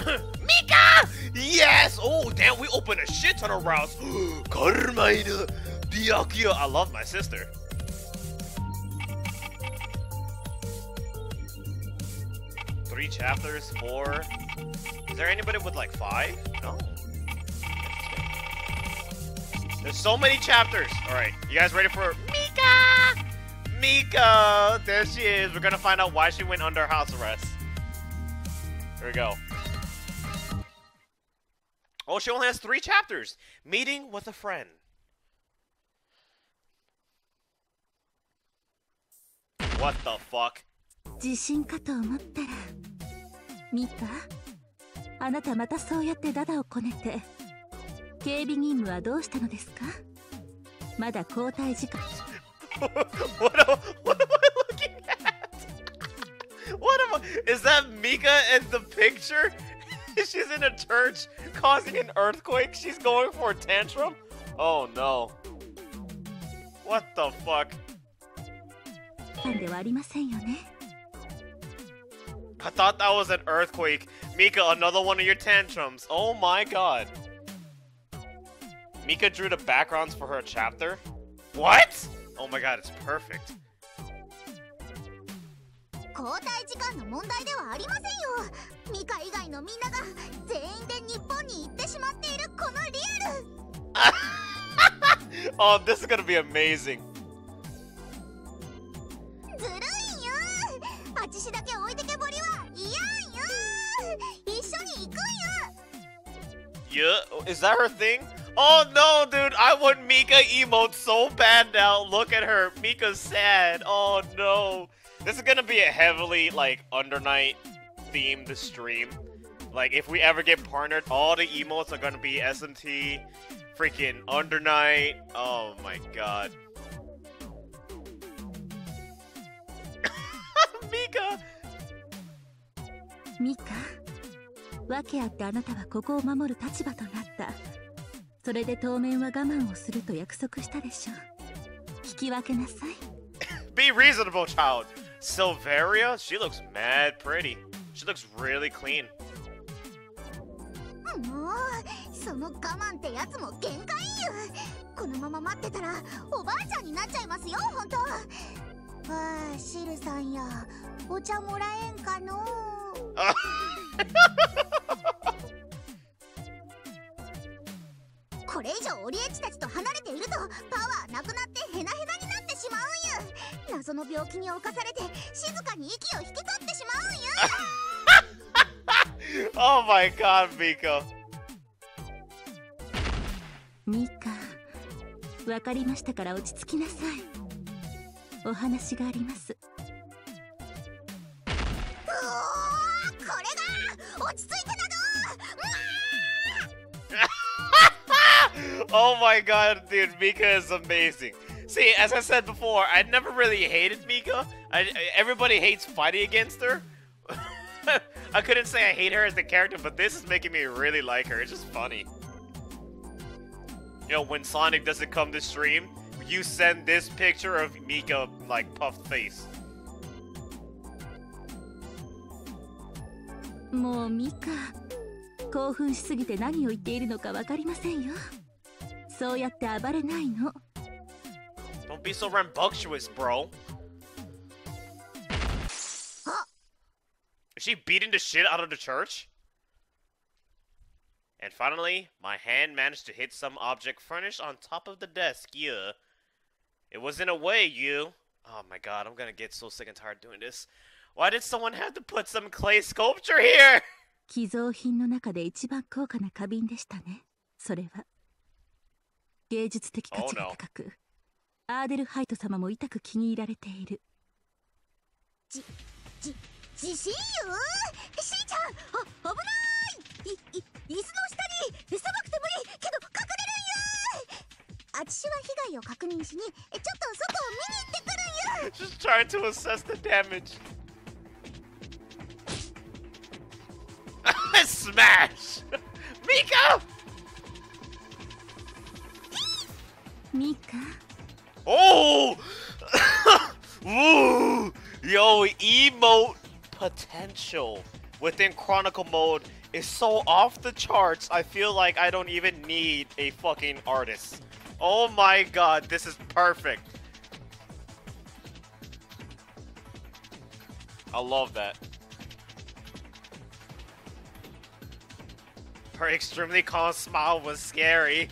Mika! Yes! Oh, damn, we opened a shit ton of routes. Carmine Diakia. I love my sister. Three chapters, four. Is there anybody with like five? No. There's so many chapters. All right, you guys ready for Mika? Mika, there she is. We're gonna find out why she went under house arrest. Here we go. Oh, she only has three chapters. Meeting with a friend. What the fuck? 地震かと思ったらミカあなたまたそうやってダダをこねて警備任務はどうしたのですかまだ交代時間 what, am, what am I looking at? What am I? Is that Mika in the picture? She's in a church causing an earthquake. She's going for a tantrum. Oh no. What the fuck? ではありませんよね I thought that was an earthquake. Mika, another one of your tantrums. Oh my god. Mika drew the backgrounds for her chapter? What? Oh my god, it's perfect. 交代時間の問題ではありませんよ ミカ以外のみんなが全員で日本に行ってしまっているこのリアル oh, this is gonna be amazing. ずるいよあちしだけ置いてけぼりは嫌よ一緒に行くんよ Yeah, is that her thing? Oh no, dude, I want Mika emote so bad now. Look at her. Mika's sad. Oh no. This is gonna be a heavily, like, Undernight themed stream. Like, if we ever get partnered, all the emotes are gonna be SMT, freaking Undernight. Oh my god. Mika! ミカ訳あってあなたはここを守る立場となったそれで当面は我慢をすると約束したでしょ引き分けなさい Be reasonable, child. Silveria, she looks mad pretty. She looks really clean. もうその我慢ってやつも限界よ。このまま待ってたらおばあちゃんになっちゃいますよ本当。ああシルさんや。お茶もらえんかの。これ以上オリエッチたちと離れているとパワーなくなってヘナヘナになってしまうんよ謎の病気に侵されて静かに息を引き取ってしまうんよ oh my god, Miko. ミカわかりましたから落ち着きなさいお話がありますうおーこれが落ち着いてたぞ oh my god, dude, Mika is amazing. See, as I said before, I never really hated Mika. I, everybody hates fighting against her. I couldn't say I hate her as the character, but this is making me really like her. It's just funny. You know, when Sonic doesn't come to stream, you send this picture of Mika, like, puffed face. もうミカ興奮しすぎて何を言っているのかわかりませんよそうやって暴れないの Don't be so rambunctious, bro. Is she beating the shit out of the church? And finally, my hand managed to hit some object furnished on top of the desk, yeah. It was in a way, you. Oh my god, I'm gonna get so sick and tired doing this. Why did someone have to put some clay sculpture here? 寄贈品の中で一番高価な花瓶でしたねそれは芸術的価値が高く、アーデルハイト様も痛く気に入られているじじ 地震よしーちゃんあ危ないいい椅子の下にさばくて無理けど隠れるんよあちしは被害を確認しにちょっと外を見に行ってくるんよ Just trying to assess the damage. Smash! Mika! ミカ Oh! Ooh! Yo, emote potential. Within Chronicle mode, is so off the charts, I feel like I don't even need a fucking artist. Oh my god, this is perfect. I love that. Her extremely calm smile was scary.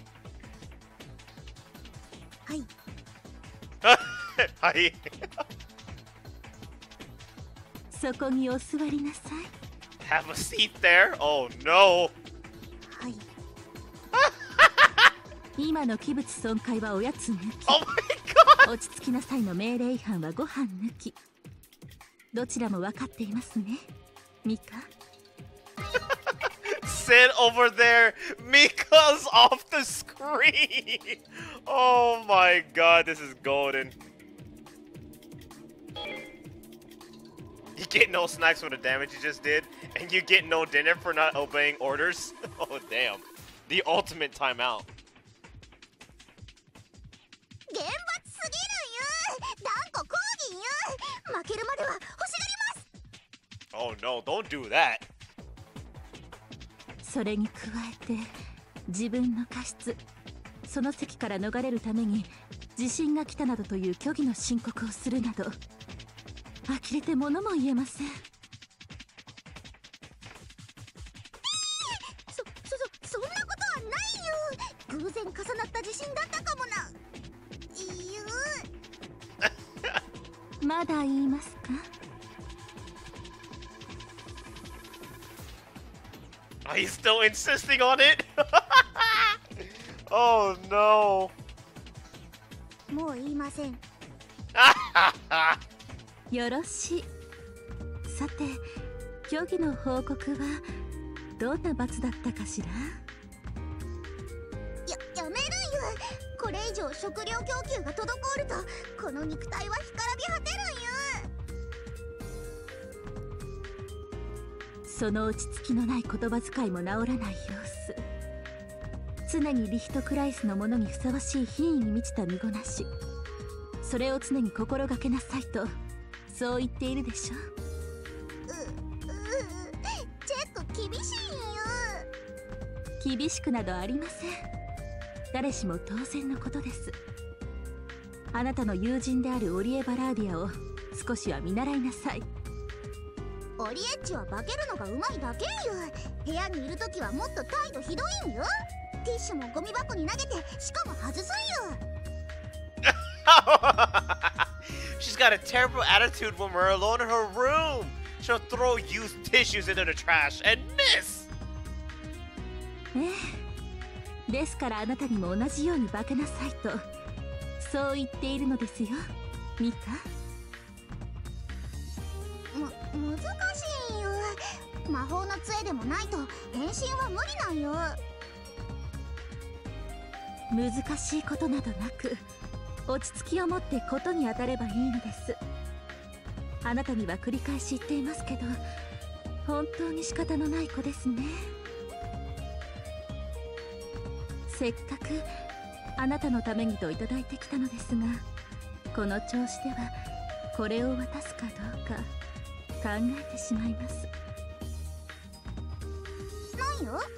はい。Hi. そこにお座りなさい Have a seat there? Oh no. はい。今の器物損壊はおやつ抜き Oh my god! 落ち着きなさいの命令違反はご飯抜きどちらも分かっていますねミカ Sit over there. Mika's off the screen. Oh my god, this is golden. Get no snacks for the damage you just did, and you get no dinner for not obeying orders. Oh damn. The ultimate timeout. Oh no, don't do that. それに加えて自分の過失その席から逃れるために地震が来たなどという虚偽の申告をするなど呆れて物も言えません。そそそそんなことはないよ。偶然重なった地震だったかもな。いゆ まだ言いますか？Are you still insisting on it? oh no. もう言いませんよろしい。さて虚偽の報告はどんな罰だったかしら？ややめるよこれ以上食料供給が滞るとこの肉体は干からび果てるんよその落ち着きのない言葉遣いも治らない様子。常にリヒトクライスのものにふさわしい品位に満ちた身ごなし。それを常に心がけなさいとそう言っているでしょ？ううチェック厳しいんよ。厳しくなどありません。誰しも当然のことです。あなたの友人であるオリエ・バラーディアを少しは見習いなさい。オリエッチは化けるのがうまいだけよ。部屋にいる時はもっと態度ひどいんよ。ティッシュもゴミ箱に投げてしかも外すんよ She's got a terrible attitude when we're alone in her room. She'll throw used tissues into the trash and miss. ええですからあなたにも同じように化けなさいとそう言っているのですよミカむ難しいんよ魔法の杖でもないと変身は無理なんよ難しいことなどなく落ち着きを持ってことに当たればいいのです。あなたには繰り返し言っていますけど本当に仕方のない子ですね。せっかくあなたのためにといただいてきたのですがこの調子ではこれを渡すかどうか考えてしまいます。なんよ。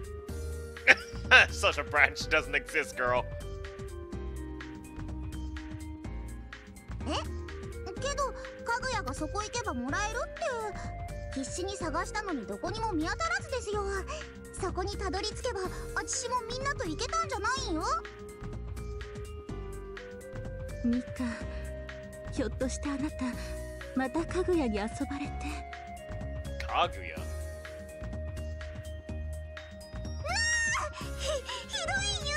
Such a branch doesn't exist, girl. けどかぐやがそこ行けばもらえるって。必死に探したのにどこにも見当たらずですよ。そこにたどり着けばあちしもみんなと行けたんじゃないよ。ミカひょっとしてあなたまたかぐやに遊ばれて。Kaguya. ひひどいよ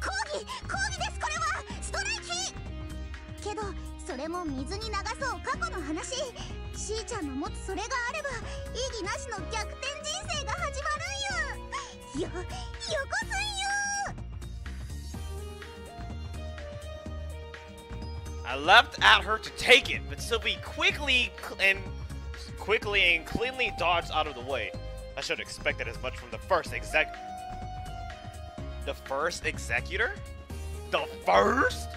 抗議抗議ですこれはストライキけどそれも水に流そう過去の話しーちゃんの持つそれがあれば意義なしの逆転人生が始まるんよよよこすんよ I leapt at her to take it, but Sylvie quickly and quickly and cleanly dodged out of the way. I should have expected as much from the first exec. The first executor? The first?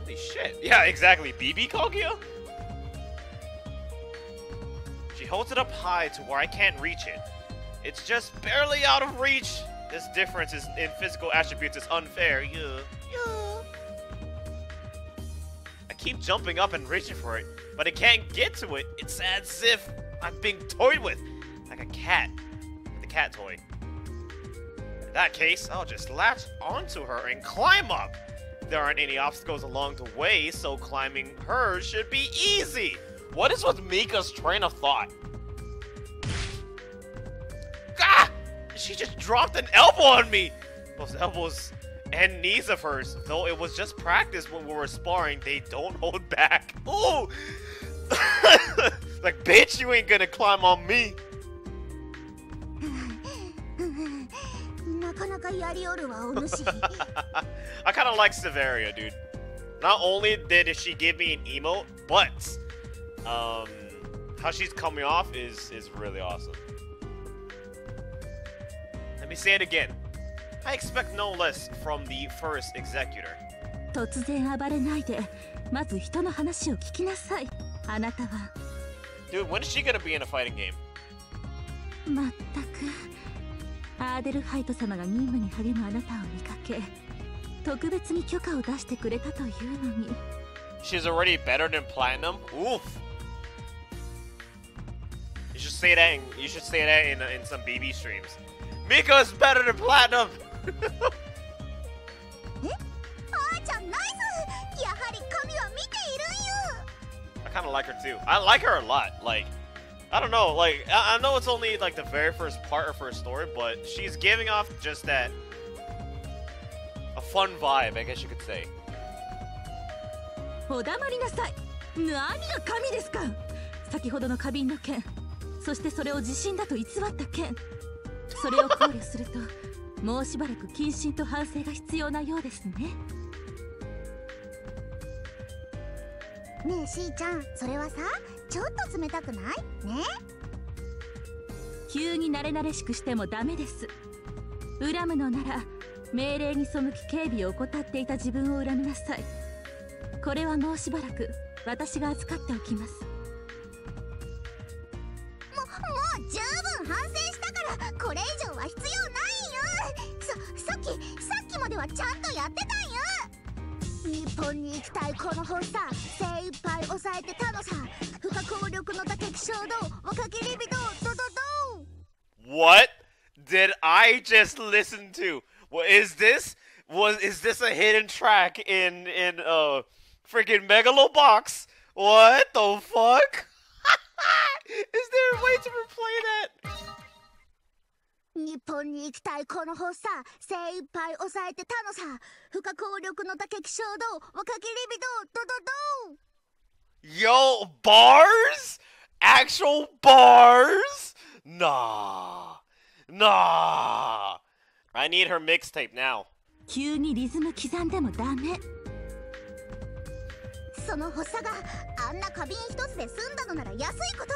Holy shit! Yeah, exactly. BB Kaguya. She holds it up high to where I can't reach it. It's just barely out of reach. This difference is in physical attributes is unfair. Yeah. Yeah. I keep jumping up and reaching for it, but I can't get to it. It's as if I'm being toyed with, like a cat, a cat toy. That case, I'll just latch onto her and climb up. There aren't any obstacles along the way, so climbing her should be easy. What is with Mika's train of thought? Ah! She just dropped an elbow on me! Those elbows and knees of hers, though it was just practice when we were sparring, they don't hold back. Ooh! like, bitch, you ain't gonna climb on me. I kind of like Severia, dude. Not only did she give me an emote, but um, how she's coming off is is really awesome. Let me say it again. I expect no less from the first executor. 突然暴れないでまず人の話を聞きなさいあなたは Dude, when is she gonna be in a fighting game? まったく アーデルハイト様が任務に励むあなたを見かけ特別に許可を出してくれたというのに She's already better than Platinum? Oof. You should say that in, you should say that in, in some BB streams. Mika's better than Platinum! あーちゃんナイスやはり神は見ているんよ I kind of like her too. I like her a lot. Like, I don't know. Like, I, I know it's only like the very first part of her story, but she's giving off just that a fun vibe, I guess you could say. お黙りなさい何が神ですか先ほどの花瓶の件そしてそれを地震だと偽った件それを考慮するともうしばらく謹慎と反省が必要なようですねねえしーちゃんそれはさちょっと冷たくない？ね。急に慣れ慣れしくしてもダメです。恨むのなら命令に背き警備を怠っていた自分を恨みなさい。これはもうしばらく私が預かっておきます。ももう十分反省したからこれ以上は必要ないよ。ささっきさっきまではちゃんとやってたんよ日本に行きたいこの発作精一杯抑えてたのさ不可抗力の打撃衝動若きリビドドドド What did I just listen to? What is this? Was is this a hidden track in in uh freaking Megalobox? What the fuck? is there a way to replay that? 日本に行きたいこの発作精一杯抑えてたのさ不可抗力の打撃衝動若きリビドドドド Yo, bars? Actual bars? Nah. Nah. I need her mixtape now. 急にリズム刻んでもダメその発作があんな花瓶一つで済んだのなら安いこと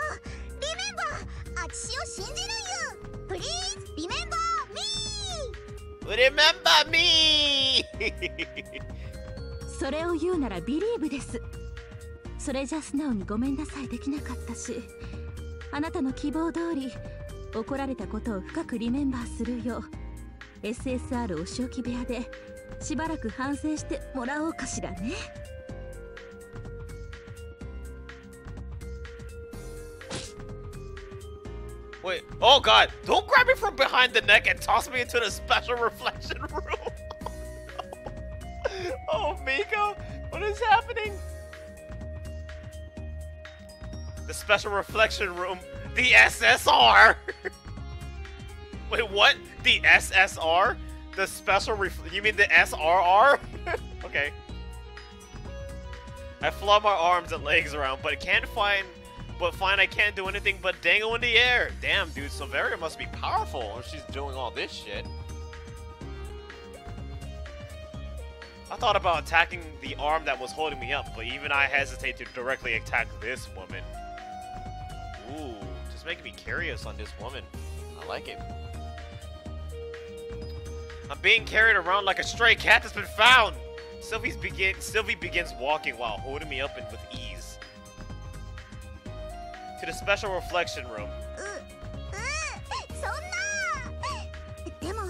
リメンバーあちしを信じるんよプリーズリメンバーミー。Remember me! それを言うならビリーブです。それじゃ素直にごめんなさいできなかったし。あなたの希望通り怒られたことを深くリメンバーするよう SSR お仕置き部屋でしばらく反省してもらおうかしらね。Wait, oh god, don't grab me from behind the neck and toss me into the special reflection room. oh, Miko, what is happening? The special reflection room, the SSR. Wait, what? The SSR? The special ref- You mean the SRR? okay. I flop my arms and legs around, but I can't find but fine, I can't do anything but dangle in the air. Damn, dude, Silveria must be powerful if she's doing all this shit. I thought about attacking the arm that was holding me up, but even I hesitate to directly attack this woman. Ooh, just making me curious on this woman. I like it. I'm being carried around like a stray cat that's been found. Sylvie's begin Sylvie begins walking while holding me up and with ease To the special reflection room. ううそんなでも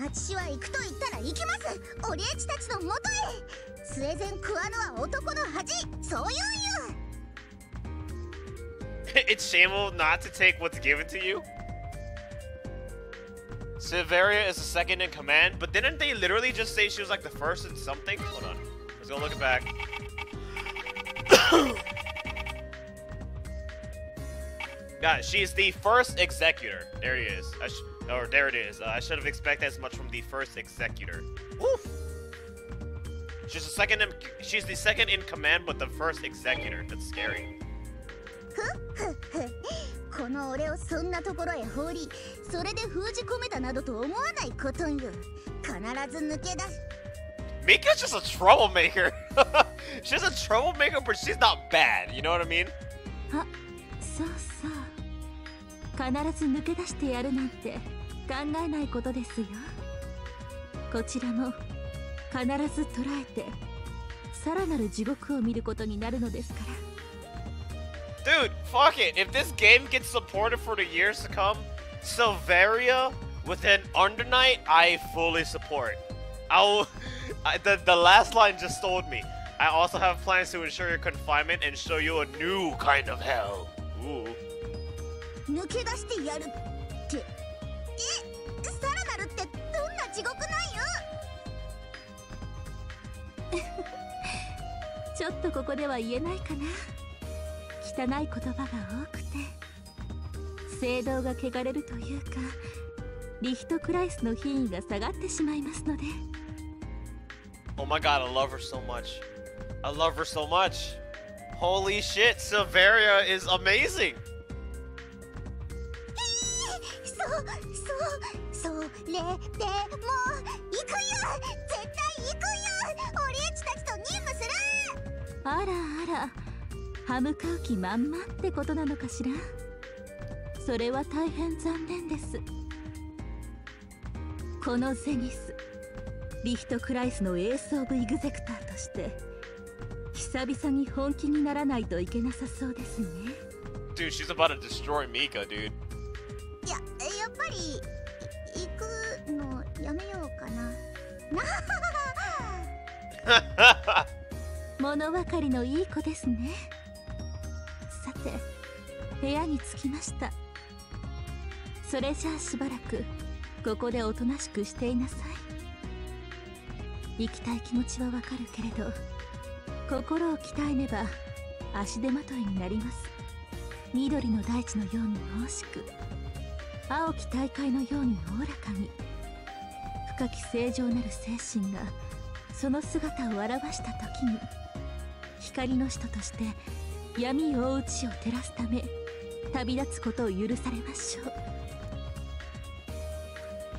あちしは行くと言ったら行きますオリエチたちの元へスウェゼンクワヌは男の恥そう言うんよ it's shameful not to take what's given to you. Silveria is the second in command, but didn't they literally just say she was like the first in something? Hold on. Let's go look it back. Got it. She's the first executor. There he is. I sh or there it is. Uh, I should have expected as much from the first executor. Woof. She's the second. In, she's the second in command, but the first executor. That's scary. この俺をそんなところへ放りそれで封じ込めたなどと思わないことよ必ず抜け出し Mika's just a troublemaker. she's a troublemaker, but she's not bad. You know what I mean? あそうそう 必ず抜け出してやるなんて考えないことですよこちらも必ず捕らえてさらなる地獄を見ることになるのですから Dude, fuck it. If this game gets supported for the years to come, Silveria with an Undernight, I fully support. I'll. I, the, the last line just told me. I also have plans to ensure your confinement and show you a new kind of hell. Ooh. 抜け出してやるってえさらなるってどんな地獄なんよ ちょっとここでは言えないかな汚い言葉が多くて聖堂が汚れるというかリヒトクライスの品位が下がってしまいますので Oh my god, I love her so much. I love her so much. Holy shit, Silveria is amazing. そうそうそれでも行くよ絶対行くよオリエチたちと任務するあらあら歯向かう気満々ってことなのかしらそれは大変残念ですこのゼニスリヒトクライスのエース・オブ・イグゼクターとして久々に本気にならないといけなさそうですね Dude, she's about to destroy Mika, dude. いややっぱりい行くのやめようかな。な 物分かりのいい子ですね。さて部屋に着きました。それじゃあしばらくここでおとなしくしていなさい。行きたい気持ちはわかるけれど心を鍛えねば足手まといになります。緑の大地のように大しく青き大海のようにおおらかに深き正常なる精神がその姿を表した時に光の使徒として闇大打ちを照らすため旅立つことを許されましょう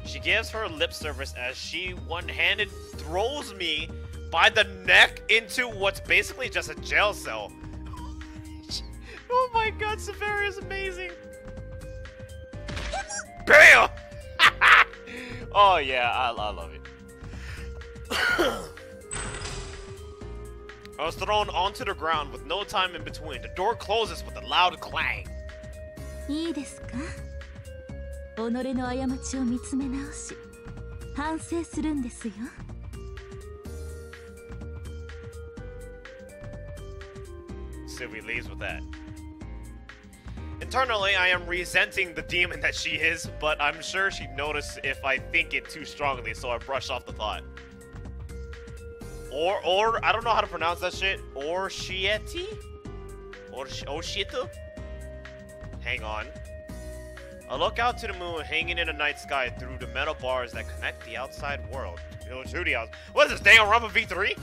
She gives her lip service as she one-handed throws me by the neck into what's basically just a jail cell. oh my god, Severia is amazing. Bam! oh yeah, I, I love it. I was thrown onto the ground with no time in between. The door closes with a loud clang. いいですか己の過ちを見つめ直し反省するんですよ Sylvie leaves with that. Internally, I am resenting the demon that she is, but I'm sure she'd notice if I think it too strongly, so I brush off the thought. Or, or, I don't know how to pronounce that shit. Orshieti? Or Oshietu? Hang on. I look out to the moon hanging in the night sky through the metal bars that connect the outside world. Yo, Judy House. What is this, Danganronpa V3?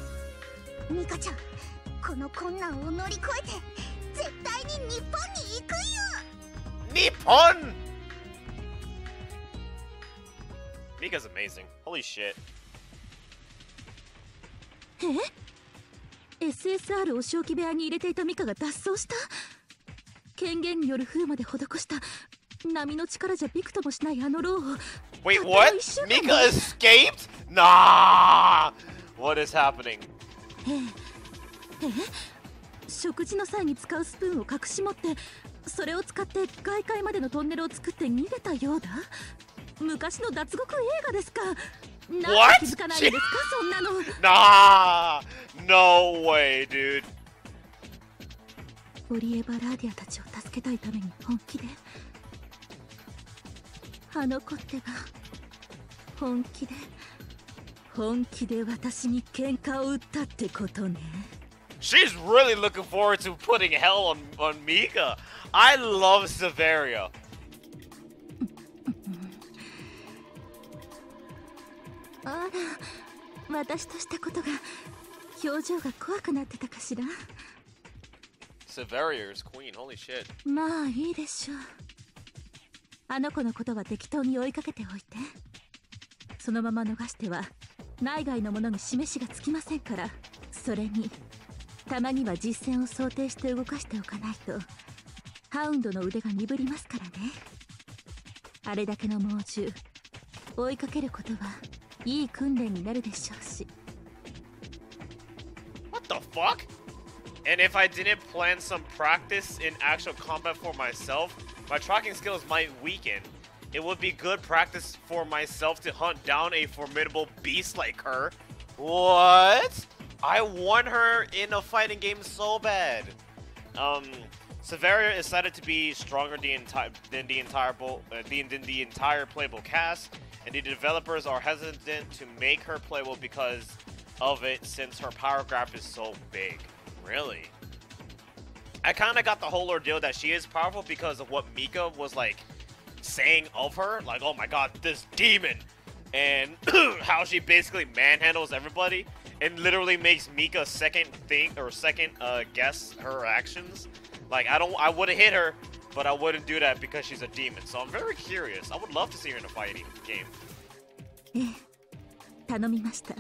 ミカちゃんこの困難を乗り越えて 絶対に日本に Nippon! Mika's amazing. Holy shit. え SSR を正気部屋に入れていたミカが脱走した権限による封まで施した波の力じゃびくともしないあのローを Wait, what? Mika escaped? Nah! What is happening? 食事の際に使うスプーンを隠し持ってそれを使って外界までのトンネルを作って逃げたようだ昔の脱獄映画ですかなんで?気づかないんですかそんなの Nah! No way, dude. オリエバ・ラーディアたちを助けたいために本気であの子ってば本気で本気で私に喧嘩を売ったってことね She's really looking forward to putting hell on, on Mika. I love Severia. あら私としたことが表情が怖くなってたかしら Severia is queen, holy shit. まあいいでしょうあの子のことは適当に追いかけておいてそのまま逃しては内外のものに示しがつきませんからそれにたまには実戦を想定して動かしておかないとハウンドの腕が鈍りますからねあれだけの猛獣追いかけることはいい訓練になるでしょうし What the fuck? And if I didn't plan some practice in actual combat for myself, my tracking skills might weaken. It would be good practice for myself to hunt down a formidable beast like her. What? I want her in a fighting game so bad. Um, Severia is cited to be stronger the enti- than the entire bo- uh, than, than the entire playable cast, and the developers are hesitant to make her playable because of it since her power graph is so big. Really? I kind of got the whole ordeal that she is powerful because of what Mika was like saying of her. Like, oh my god, this demon! And how she basically manhandles everybody and literally makes Mika second think or second uh, guess her actions. Like, I don't, I would have hit her, but I wouldn't do that because she's a demon. So I'm very curious. I would love to see her in a fighting game. ええ頼みました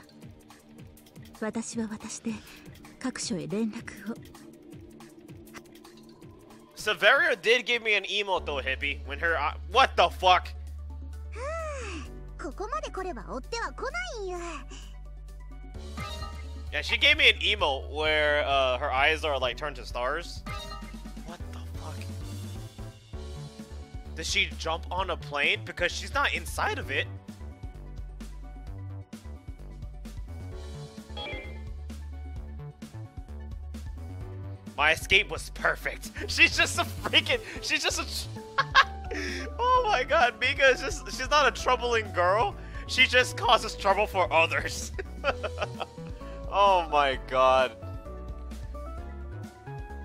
私は私で各所へ連絡を Severia did give me an emote though, hippie. When her, uh, what the fuck? ここまで来れば追っては来ないんよ Yeah, she gave me an emote where uh, her eyes are like turned to stars. What the fuck? Does she jump on a plane? Because she's not inside of it. My escape was perfect. She's just a freaking. She's just a. oh my god, Mika is just. She's not a troubling girl. She just causes trouble for others. oh my god.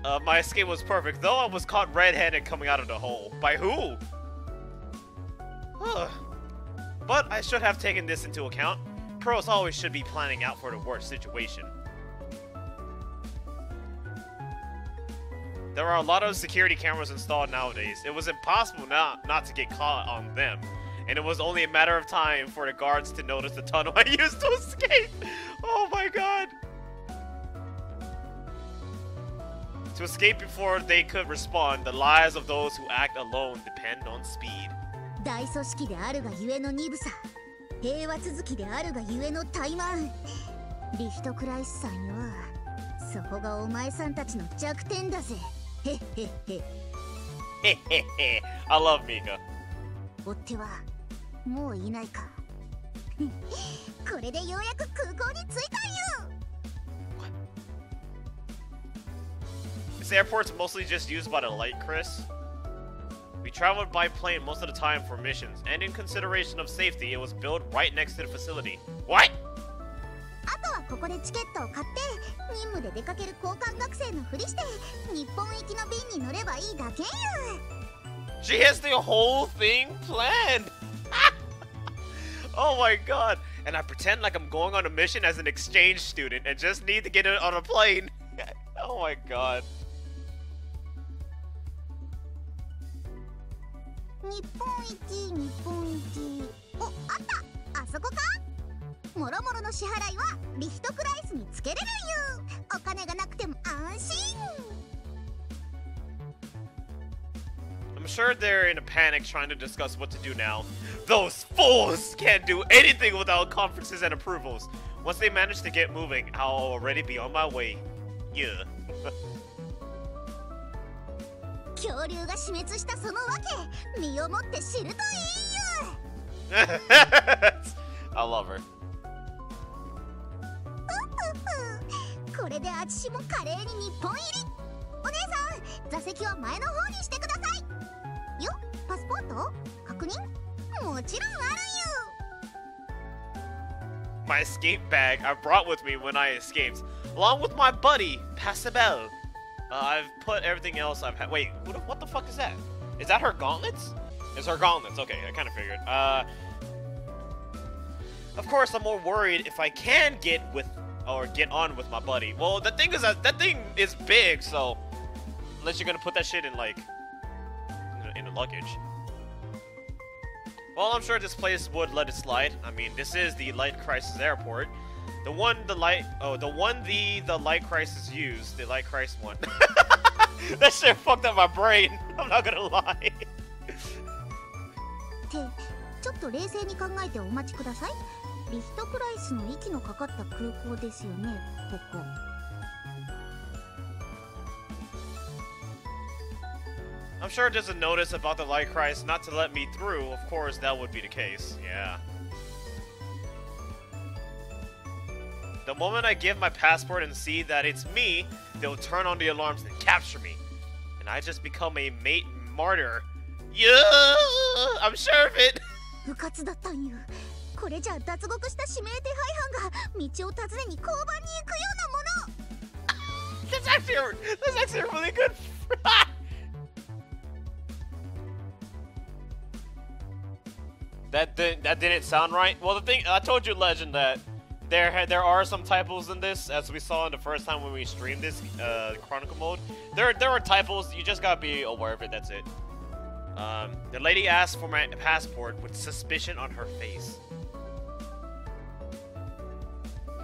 Uh, my escape was perfect, though I was caught red-handed coming out of the hole. By who? Huh. But I should have taken this into account. Pros always should be planning out for the worst situation. There are a lot of security cameras installed nowadays. It was impossible not, not to get caught on them. And it was only a matter of time for the guards to notice the tunnel I used to escape. Oh my god. To escape before they could respond, the lives of those who act alone depend on speed. 大組織であるがゆえの鈍さ平和続きであるがゆえの怠慢リヒトクライスさんよそこがお前さんたちの弱点だぜへっへっへ I love Mika. 追っ手はもういないか これでようやく空港に着いたんよ This airport's mostly just used by the light, Chris. We traveled by plane most of the time for missions, and in consideration of safety, it was built right next to the facility. What? あとはここでチケットを買って任務で出かける交換学生のふりして日本行きの便に乗ればいいだけよ She has the whole thing planned! oh my god! And I pretend like I'm going on a mission as an exchange student and just need to get it on a plane. oh my god. 日本一日本一おあったあそこかもろもろの支払いはリヒトクライスにつけれるよお金がなくても安心 I'm sure they're in a panic trying to discuss what to do now. Those fools can't do anything without conferences and approvals. Once they manage to get moving, I'll already be on my way. Yeah. 恐竜が死滅したそのわけ身をもって知るといいよ I love her. これであちしも華麗に日本入りお姉さん座席は前の方にしてくださいよ パスポート確認もちろんある My escape bag I brought with me when I escaped, along with my buddy, Pasabel. Uh, I've put everything else I've had. Wait, what, what the fuck is that? Is that her gauntlets? It's her gauntlets. Okay, I kind of figured. Uh, of course, I'm more worried if I can get with or get on with my buddy. Well, the thing is that that thing is big, so unless you're gonna put that shit in like in, in the luggage. Well, I'm sure this place would let it slide. I mean, this is the Light Crisis Airport. The one the light oh the one the the Light Crisis used, the Light Crisis one. that shit fucked up my brain. I'm not gonna lie. ってちょっと冷静に考えてお待ちくださいリヒトクライスの息のかかった空港ですよねここ I'm sure there's a notice about the Light Crisis not to let me through. Of course, that would be the case. Yeah. The moment I give my passport and see that it's me, they'll turn on the alarms and capture me. And I just become a mate martyr. Yeah, I'm sure of it. 部活だったんよこれじゃ脱獄した指名手配犯が道を尋ねに交番に行くようなもの That's actually a, that's actually a really good. that didn't that didn't sound right. Well, the thing I told you, Legend, that there ha- there are some typos in this, as we saw in the first time when we streamed this uh, Chronicle mode. There there are typos. You just gotta be aware of it. That's it. Um, the lady asked for my passport with suspicion on her face.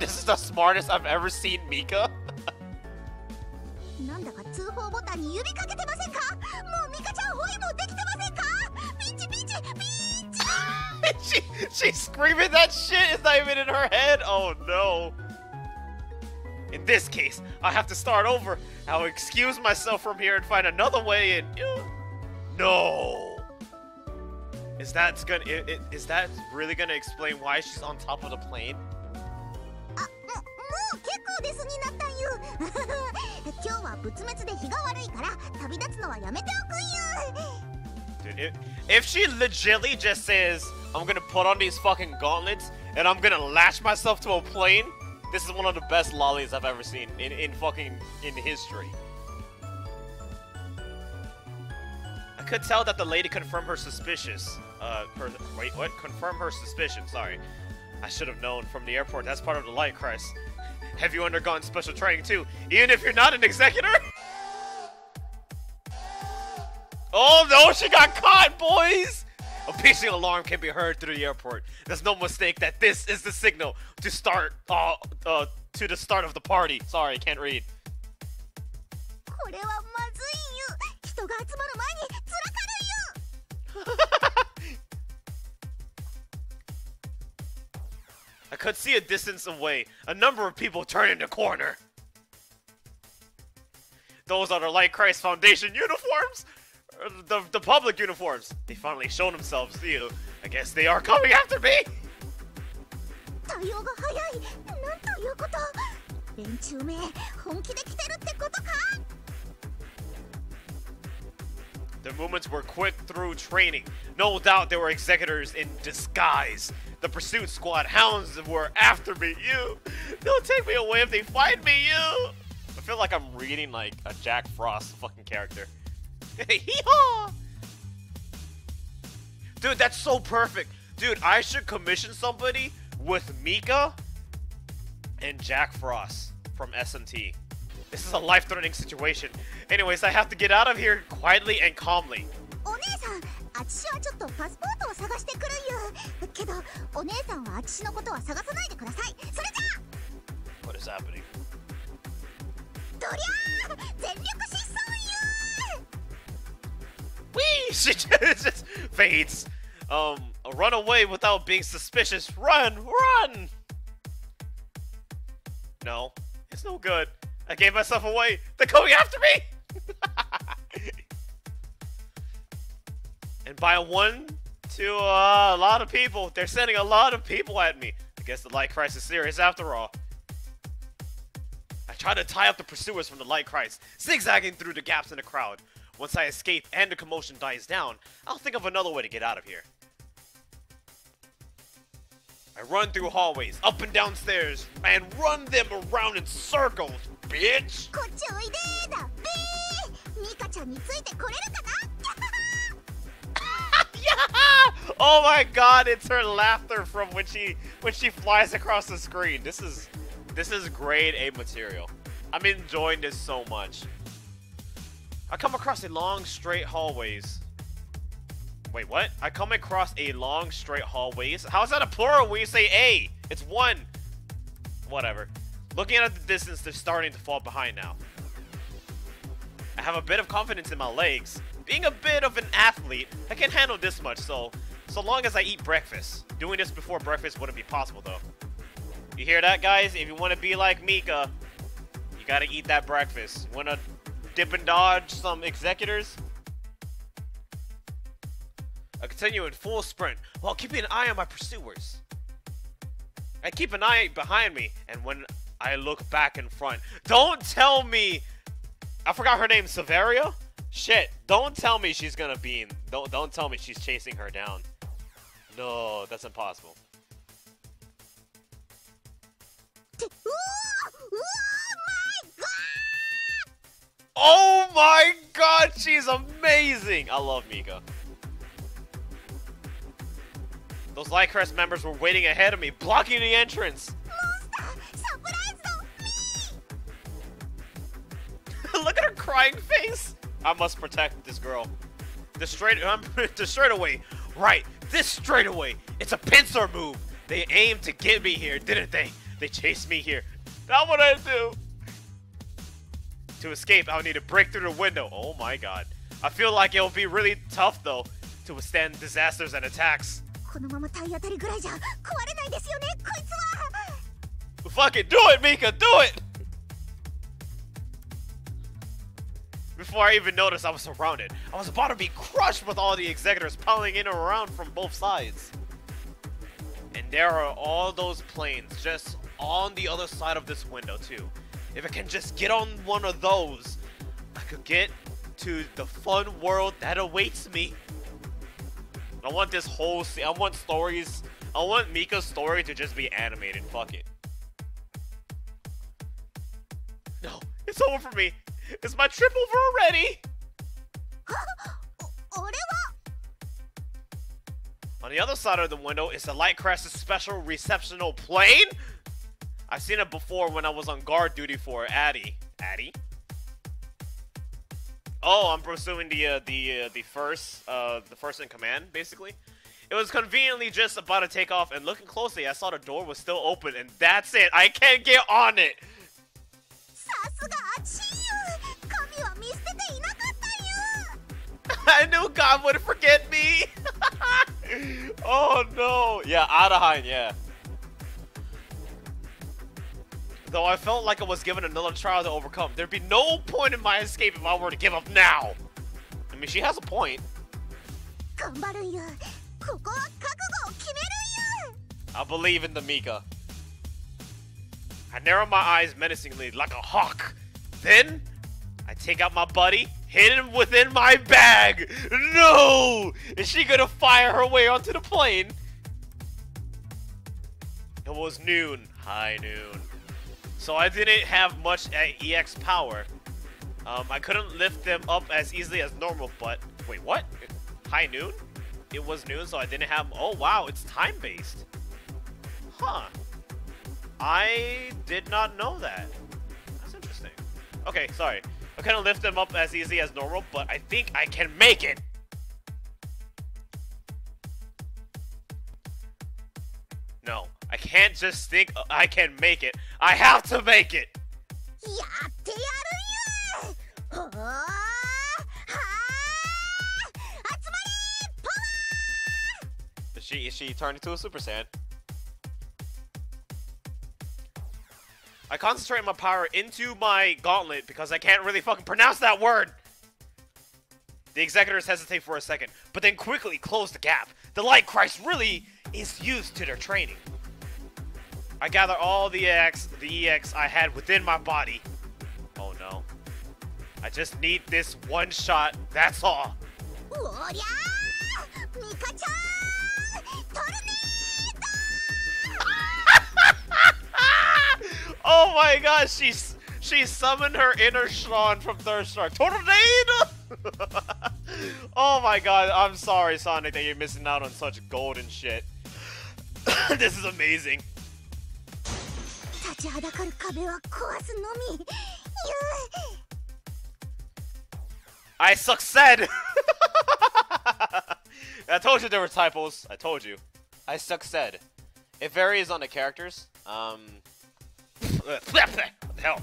This is the smartest I've ever seen Mika. なんだか通報ボタンに指かけてませんかもうミカちゃんホイもできてませ she she's screaming that shit. It's not even in her head. Oh no. In this case, I have to start over. I'll excuse myself from here and find another way in. Ew. No. Is that gonna? i- i- Is that really gonna explain why she's on top of the plane? あももう結構ですになったんよ今日は仏滅で日が悪いから旅立つのはやめておくんよ if, if she legitly just says, I'm gonna put on these fucking gauntlets and I'm gonna lash myself to a plane, this is one of the best lollies I've ever seen in, in fucking in history. I could tell that the lady confirmed her suspicious. Uh, her, wait, what? Confirm her suspicion, sorry. I should have known from the airport that's part of the light crisis. Have you undergone special training too, even if you're not an executor? Oh no, she got caught, boys! A piercing alarm can be heard through the airport. There's no mistake that this is the signal to start uh, uh to the start of the party. Sorry, can't read. I could see a distance away. A number of people turning the corner. Those are the Light Christ Foundation uniforms Or The, the public uniforms. They finally shown themselves to you. I guess they are coming after me! 対応が早いなんということ連中め本気で来てるってことか The movements were quick through training. No doubt they were executors in disguise. The pursuit squad hounds were after me. You, they'll take me away if they find me. You. I feel like I'm reading like a Jack Frost fucking character. Hee-haw! Dude, that's so perfect. Dude, I should commission somebody with Mika and Jack Frost from SMT. This is a life-threatening situation. Anyways, I have to get out of here quietly and calmly. お姉さん あちしはちょっとパスポートを探してくるんゆけどお姉さんはあちしのことは探さないでくださいそれじゃ What is happening? どりゃあ全力疾走 Whee! She just fades. Um, run away without being suspicious. Run! Run! No, it's no good. I gave myself away. They're coming after me! and by one to uh, a lot of people, they're sending a lot of people at me. I guess the light crisis is serious after all. I try to tie up the pursuers from the light crisis, zigzagging through the gaps in the crowd. Once I escape and the commotion dies down, I'll think of another way to get out of here. I run through hallways, up and down stairs, and run them around in circles, bitch! Oh my god, it's her laughter from when she when she flies across the screen. This is this is grade A material. I'm enjoying this so much. I come across a long straight hallways. Wait, what? I come across a long straight hallways? How is that a plural when you say A? It's one. Whatever. Looking at the distance, they're starting to fall behind now. I have a bit of confidence in my legs. Being a bit of an athlete, I can handle this much, so so long as I eat breakfast. Doing this before breakfast wouldn't be possible though. You hear that guys? If you want to be like Mika, you gotta eat that breakfast. Wanna dip and dodge some executors? I continue in full sprint while keeping an eye on my pursuers. I keep an eye behind me, and when I look back in front, don't tell me. I forgot her name, Severia. Shit! Don't tell me she's gonna be. In, don't don't tell me she's chasing her down. No, that's impossible. Oh my god, she's amazing! I love Mika. Those Lycrest members were waiting ahead of me, blocking the entrance! Look at her crying face! I must protect this girl. The straight, um, the straightaway. Right, this straightaway. It's a pincer move. They aimed to get me here, didn't they? They chased me here. Not what I do. To escape, I'll need to break through the window. Oh my god. I feel like it'll be really tough, though, to withstand disasters and attacks. Fucking do it, Mika, do it! Before I even noticed, I was surrounded. I was about to be crushed with all the executors piling in around from both sides. And there are all those planes just on the other side of this window, too. If I can just get on one of those, I could get to the fun world that awaits me. I want this whole scene. I want stories. I want Mika's story to just be animated. Fuck it. No, it's over for me. It's my trip over already. On the other side of the window is the Lightcrest's special receptional plane? I've seen it before when I was on guard duty for Addy. Addy? Oh, I'm pursuing the uh, the uh, the first uh, the first in command basically. It was conveniently just about to take off, and looking closely, I saw the door was still open, and that's it. I can't get on it. I knew God would forget me. oh no. Yeah, Adaheim, yeah though I felt like I was given another trial to overcome. There'd be no point in my escape if I were to give up now. I mean, she has a point. I believe in the Mika. I narrow my eyes menacingly like a hawk. Then, I take out my buddy, hidden within my bag. No! Is she gonna fire her way onto the plane? It was noon, high noon. So I didn't have much uh, EX power. Um, I couldn't lift them up as easily as normal, but... Wait, what? High noon? It was noon, so I didn't have... Oh, wow, it's time-based. Huh. I did not know that. That's interesting. Okay, sorry. I couldn't lift them up as easy as normal, but I think I can make it! No. I can't just think I can make it. I have to make it! Is she, is she turned into a Super Saiyan? I concentrate my power into my gauntlet because I can't really fucking pronounce that word! The executors hesitate for a second, but then quickly close the gap. The Light Christ really is used to their training. I gather all the EX, the EX I had within my body. Oh no. I just need this one shot, that's all. oh my gosh, she's she summoned her inner Sean from Third Strike. Tornado! oh my god, I'm sorry, Sonic, that you're missing out on such golden shit. this is amazing. 立ちはだかる壁は壊すのみ I succeed! I told you there were typos. I told you. I succeed. It varies on the characters. Um. what the hell?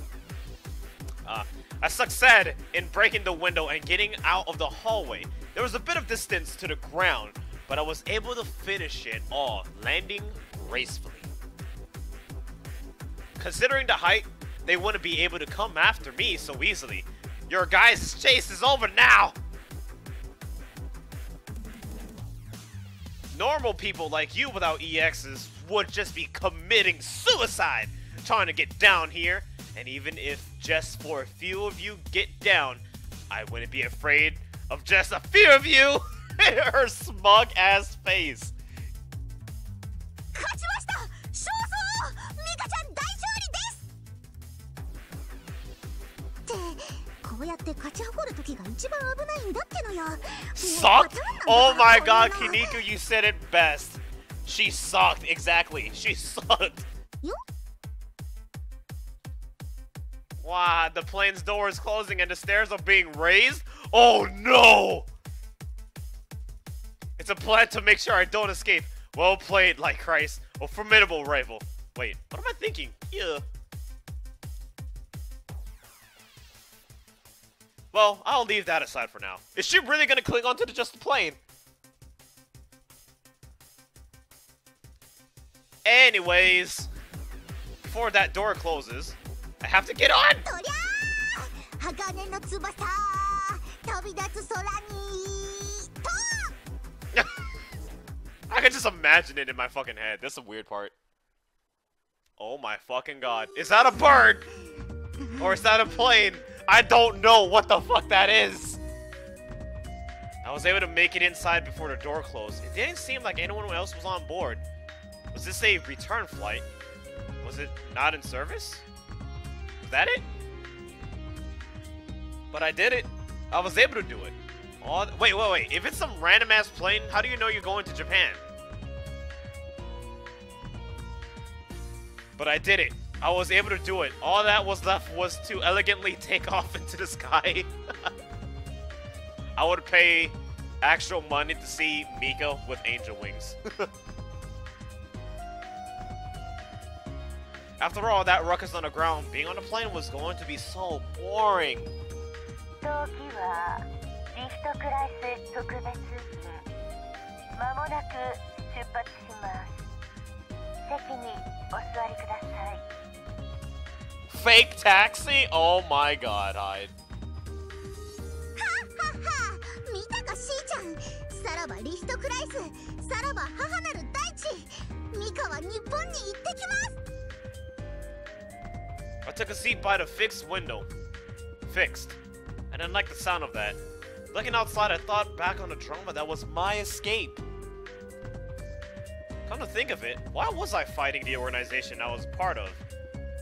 Uh, I succeed in breaking the window and getting out of the hallway. There was a bit of distance to the ground, but I was able to finish it all, landing gracefully. Considering the height, they wouldn't be able to come after me so easily. Your guys' chase is over now! Normal people like you without EXs would just be committing suicide trying to get down here. And even if just for a few of you get down, I wouldn't be afraid of just a few of you! Her smug ass face. こうやって勝ち誇る時が一番危ないんだってのよ Sucked? Oh my god, こんな Kiniku, you said it best. She sucked, exactly. She sucked. よ Wow, the plane's door is closing and the stairs are being raised? Oh no! It's a plan to make sure I don't escape. Well played, like Christ. A formidable rival. Wait, what am I thinking? Yeah. Well, I'll leave that aside for now. Is she really gonna cling onto just the plane? Anyways, before that door closes, I have to get on! I can just imagine it in my fucking head. That's the weird part. Oh my fucking god. Is that a bird? Or is that a plane? I don't know what the fuck that is. I was able to make it inside before the door closed. It didn't seem like anyone else was on board. Was this a return flight? Was it not in service? Was that it? But I did it. I was able to do it. All wait, wait, wait. If it's some random ass plane, how do you know you're going to Japan? But I did it. I was able to do it. All that was left was to elegantly take off into the sky. I would pay actual money to see Mika with angel wings. After all that ruckus on the ground, being on the plane was going to be so boring fake taxi? Oh my god, Hyde. I took a seat by the fixed window. Fixed. I didn't like the sound of that. Looking outside, I thought back on the drama that was my escape. Come to think of it, why was I fighting the organization I was part of?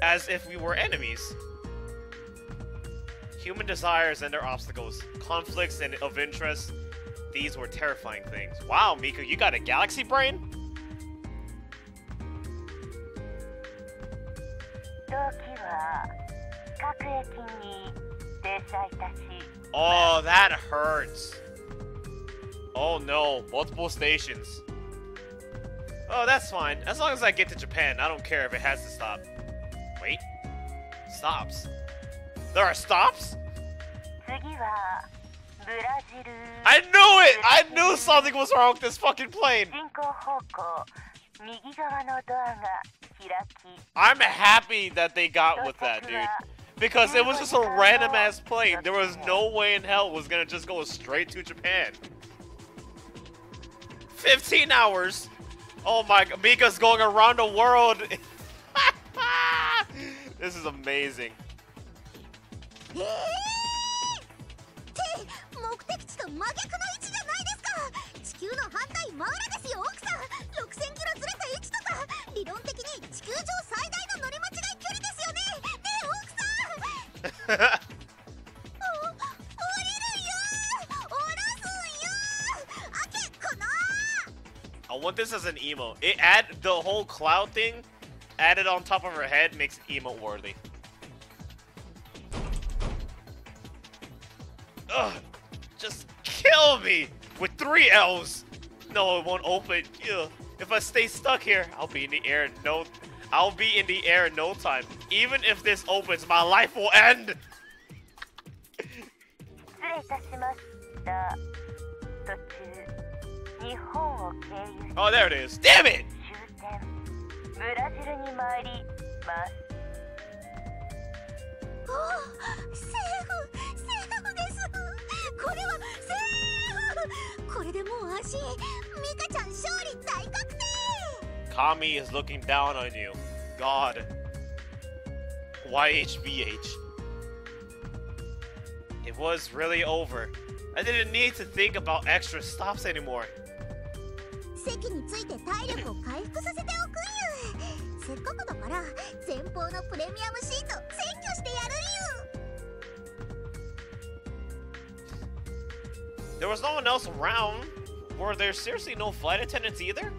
as if we were enemies. Human desires and their obstacles, conflicts and of interest, these were terrifying things. Wow, Miku, you got a galaxy brain? Oh, that hurts. Oh no, multiple stations. Oh, that's fine. As long as I get to Japan, I don't care if it has to stop. Wait. Stops. There are stops? I knew it! I knew something was wrong with this fucking plane! I'm happy that they got with that, dude. Because it was just a random ass plane. There was no way in hell was gonna just go straight to Japan. 15 hours! Oh my god, Mika's going around the world! this is amazing. I want this as an emo. It add the whole cloud thing added on top of her head makes emote worthy. Ugh, just kill me with three L's. No, it won't open. Ugh. If I stay stuck here, I'll be in the air. No, I'll be in the air in no time. Even if this opens, my life will end. Oh, there it is. Damn it! 終点ブラジルに参りますおセーフセーフですこれはセーフこれでもう安心ミカちゃん勝利大確定 Kami is looking down on you. God. YHVH. It was really over. I didn't need to think about extra stops anymore. 席について体力を回復させておくんゆせっかくだから前方のプレミアムシート占拠してやるんゆ There was no one else around. Were there seriously no flight attendants either?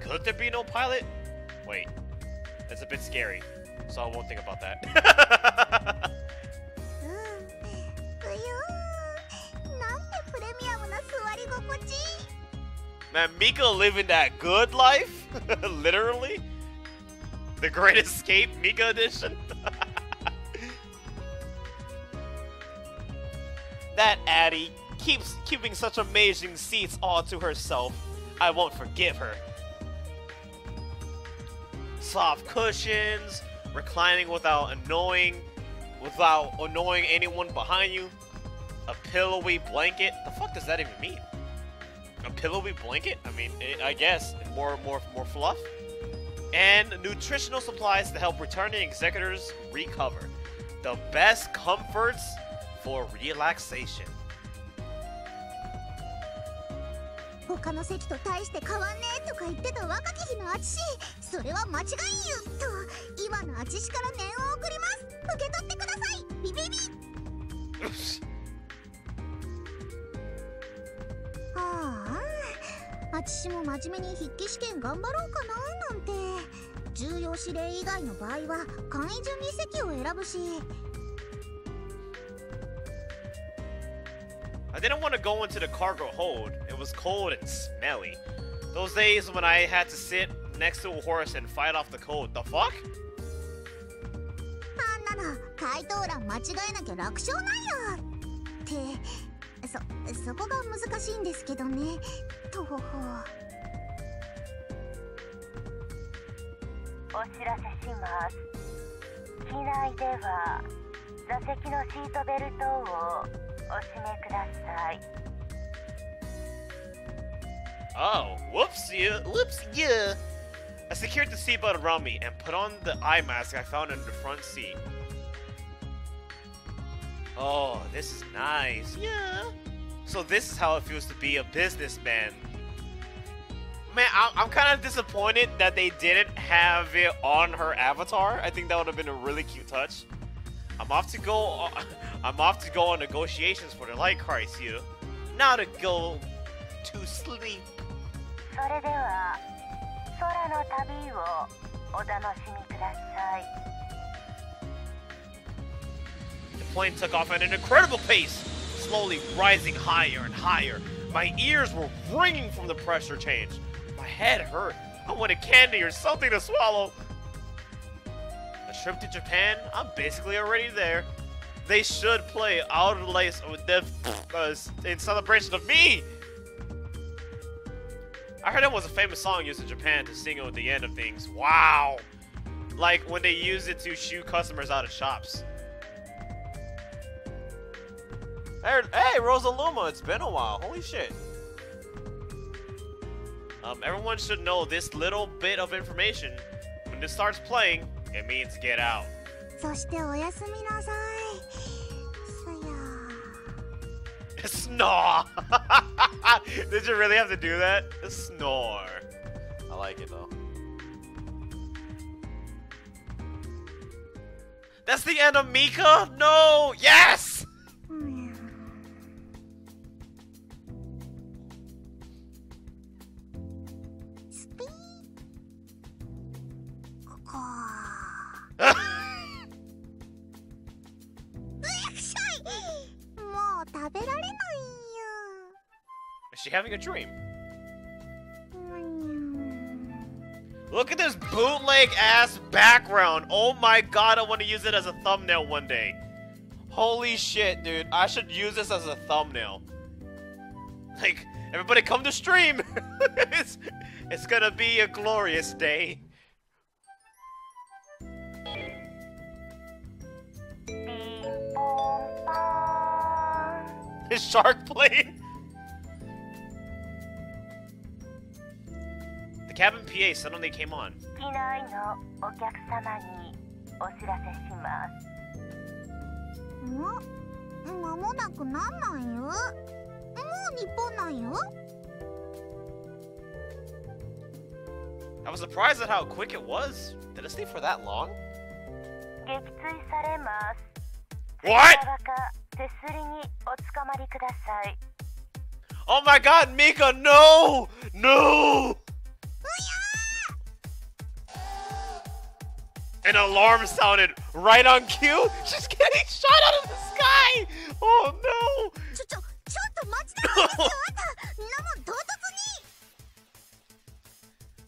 Could there be no pilot? Wait, that's a bit scary, so I won't think about that. Man, Mika living that good life? Literally? The Great Escape Mika edition? that Addie keeps keeping such amazing seats all to herself. I won't forgive her. Soft cushions, reclining without annoying, without annoying anyone behind you. A pillowy blanket. The fuck does that even mean? A pillowy blanket? I mean, eh, I guess more, more, more fluff. And nutritional supplies to help returning executors recover. The best comforts for relaxation. 他の席と大して変わんねえとか言ってた若き日のあちしそれは間違いゆと今のあちしから念を送ります受け取ってくださいビビビ あああちしも真面目に筆記試験頑張ろうかななんて重要指令以外の場合は簡易順に席を選ぶし I didn't want to go into the cargo hold. It was cold and smelly. Those days when I had to sit next to a horse and fight off the cold. The fuck? あんなの回答欄間違えなきゃ楽勝なんよってそそこが難しいんですけどねとほほお知らせします機内では座席のシートベルトをお締めください Oh, whoops, yeah, whoops, yeah. I secured the seatbelt around me and put on the eye mask I found in the front seat. Oh, this is nice. Yeah. So this is how it feels to be a businessman. Man, I- I'm kind of disappointed that they didn't have it on her avatar. I think that would have been a really cute touch. I'm off to go. I'm off to go on negotiations for the light crisis here. Now to go to sleep. Plane took off at an incredible pace, slowly rising higher and higher. My ears were ringing from the pressure change. My head hurt. I wanted candy or something to swallow. A trip to Japan? I'm basically already there. They should play Outer Lace with them uh, in celebration of me. I heard it was a famous song used in Japan to sing at the end of things. Wow. Like when they use it to shoo customers out of shops. Hey, hey, Rosaluma, it's been a while. Holy shit. Um, everyone should know this little bit of information. When this starts playing, it means get out. そしておやすみなさいすや Snore! Did you really have to do that? Snore. I like it though. That's the end of Mika? No! Yes! Is she having a dream? Look at this bootleg ass background. Oh my god, I want to use it as a thumbnail one day. Holy shit, dude. I should use this as a thumbnail. Like, everybody come to stream. it's, it's gonna be a glorious day. んよもう日本なんよ I was surprised at how quick it was. Did it stay for that long? 撃墜されます what? Oh my god, Mika, no! No! An alarm sounded right on cue. She's getting shot out of the sky! Oh no!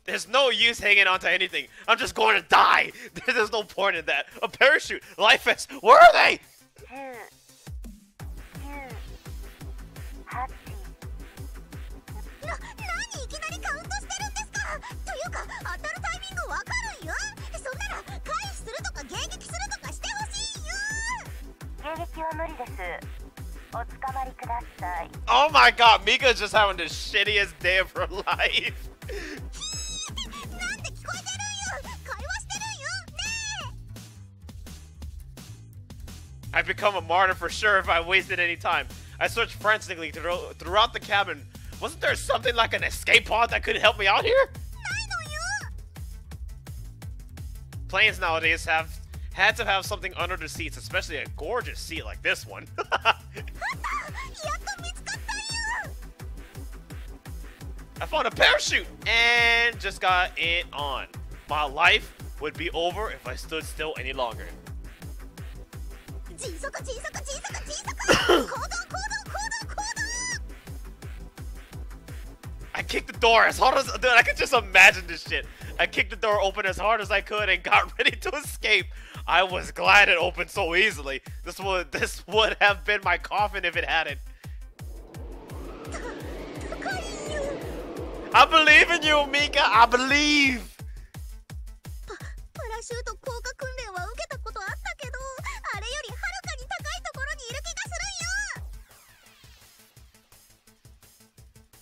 There's no use hanging on to anything. I'm just going to die. There's no point in that. A parachute, life vests, where are they? な、何いきなりカウントしてるんですか？というか、当たるタイミングわかるよ。そんなら、回避するとか迎撃するとかしてほしいよ。迎撃は無理です おつかまりください Oh my god, Mika's just having the shittiest day of her life. I'd become a martyr for sure if I wasted any time. I searched frantically throughout the cabin. Wasn't there something like an escape pod that could help me out here? Planes nowadays have had to have something under the seats, especially a gorgeous seat like this one. I found a parachute and just got it on. My life would be over if I stood still any longer. 小さく小さく小さく小さく行動行動行動行動行動 I kicked the door as hard as dude, I could just imagine this shit. I kicked the door open as hard as I could and got ready to escape. I was glad it opened so easily. This would this would have been my coffin if it hadn't. 高いよ I believe in you, Mika. I believe. パパラシュート降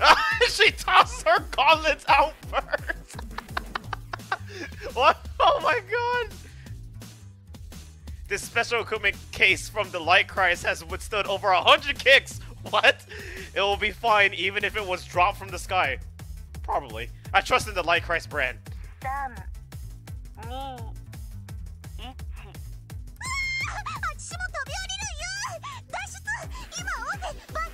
she tossed her gauntlets out first. what? Oh my god. This special equipment case from the Light Christ has withstood over a hundred kicks. What? It will be fine even if it was dropped from the sky. Probably. I trust in the Light Christ brand. Me.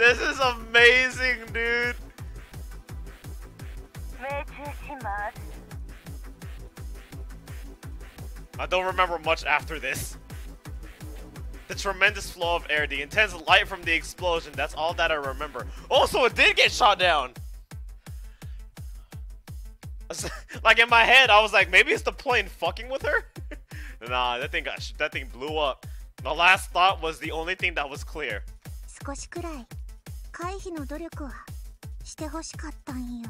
This is amazing, dude. 命中します I don't remember much after this. The tremendous flow of air, the intense light from the explosion, that's all that I remember. Oh, so it did get shot down! like in my head, I was like, maybe it's the plane fucking with her? nah, that thing got sh- that thing blew up. The last thought was the only thing that was clear. 少しくらい 回避の努力はしてほしかったんよ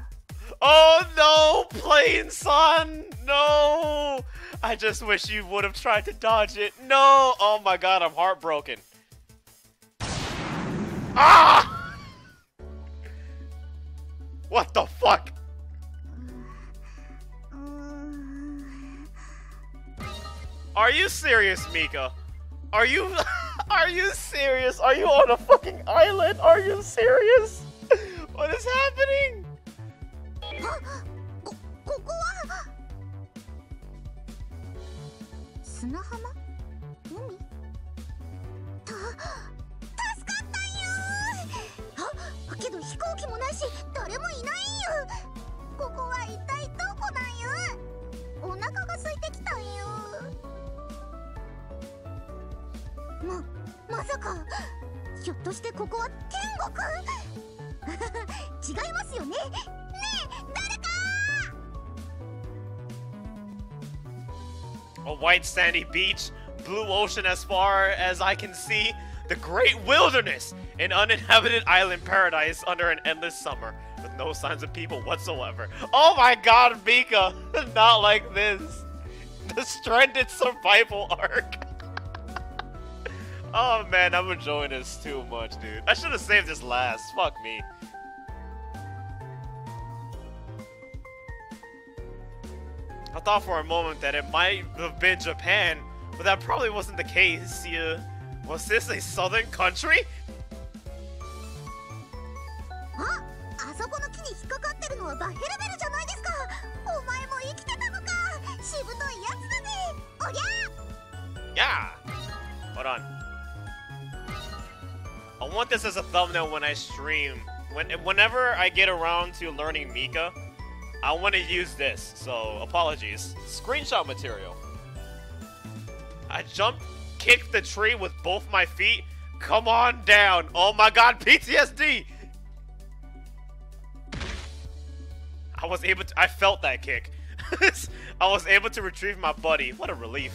Oh no, plane son! No! I just wish you would have tried to dodge it. No! Oh my god, I'm heartbroken. Ah! What the fuck? うーん Are you serious, Mika? Are you Are you serious? Are you on a fucking island? Are you serious? What is happening? こここは砂浜海た助かったよあけど飛行機もないし誰もいないよここは一体どこなんよお腹が空いてきたんよま まさかひょっとしてここは天国違いますよねねえ誰か A white sandy beach, blue ocean as far as I can see, the great wilderness, an uninhabited island paradise under an endless summer, with no signs of people whatsoever. Oh my god, Mika! Not like this! The stranded survival arc! Oh man, I'm enjoying this too much, dude. I should have saved this last. Fuck me. I thought for a moment that it might have been Japan, but that probably wasn't the case. Yeah. Was this a southern country? Yeah! Hold on. I want this as a thumbnail when I stream. When whenever I get around to learning Mika, I want to use this. So apologies. Screenshot material. I jumped, kicked the tree with both my feet. Come on down. Oh my god, PTSD. I was able to. I felt that kick. I was able to retrieve my buddy. What a relief.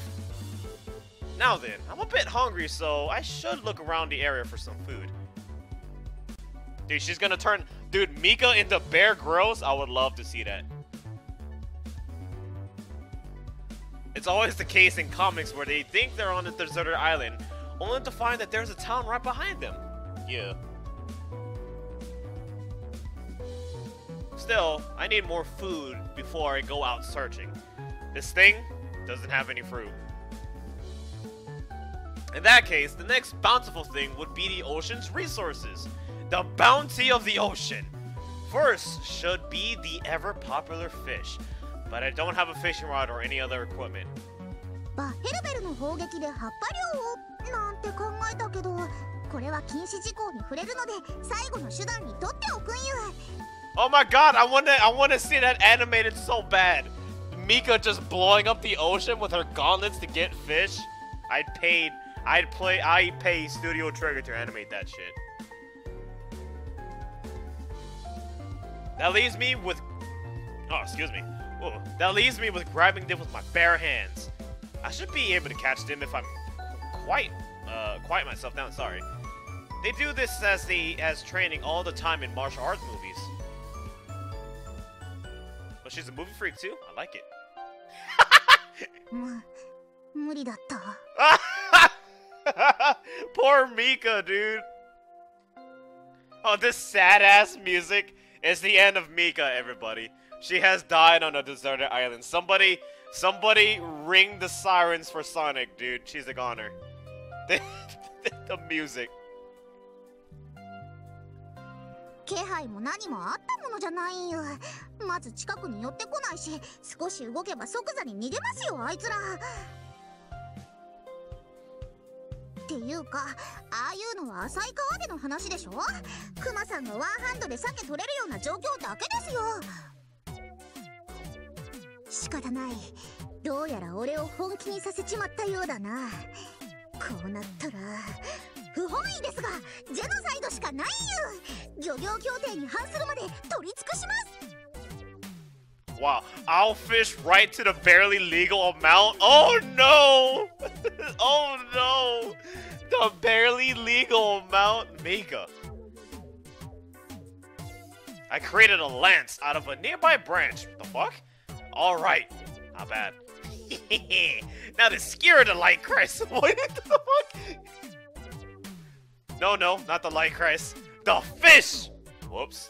Now then, I'm a bit hungry, so I should look around the area for some food. Dude, she's gonna turn. Dude, Mika into Bear Grylls? I would love to see that. It's always the case in comics where they think they're on a deserted island, only to find that there's a town right behind them. Yeah. Still, I need more food before I go out searching. This thing doesn't have any fruit. In that case, the next bountiful thing would be the ocean's resources. The bounty of the ocean. First should be the ever popular fish, but I don't have a fishing rod or any other equipment. バヘルベルの砲撃で葉っぱ漁をなんて考えたけどこれは禁止事項に触れるので最後の手段に取っておくんよ Oh my god, I wanna I wanna see that animated so bad. Mika just blowing up the ocean with her gauntlets to get fish. I'd paid I'd play I'd pay Studio Trigger to animate that shit. That leaves me with Oh, excuse me. Whoa. That leaves me with grabbing them with my bare hands. I should be able to catch them if I'm quite uh quiet myself down, sorry. They do this as the as training all the time in martial arts movies. But she's a movie freak too. I like it. もう無理だった Poor Mika, dude. Oh, this sad ass music is the end of Mika, everybody. She has died on a deserted island. Somebody, somebody ring the sirens for Sonic, dude. She's a goner. The, the music. 気配も何もあったものじゃないよまず近くに寄ってこないし少し動けば即座に逃げますよあいつらって いうかああいうのは浅い川での話でしょ？クマさんがワンハンドで鮭取れるような状況だけですよ。仕方ない。どうやら俺を本気にさせちまったようだな。こうなったら不本意ですがジェノサイドしかないよ。漁業協定に反するまで取り尽くします。Wow, I'll fish right to the barely legal amount. Oh no! oh no! The barely legal amount, Mega. I created a lance out of a nearby branch. The fuck? Alright, not bad. now to skewer the light crest. What the fuck? No, no, not the light crest. The fish! Whoops.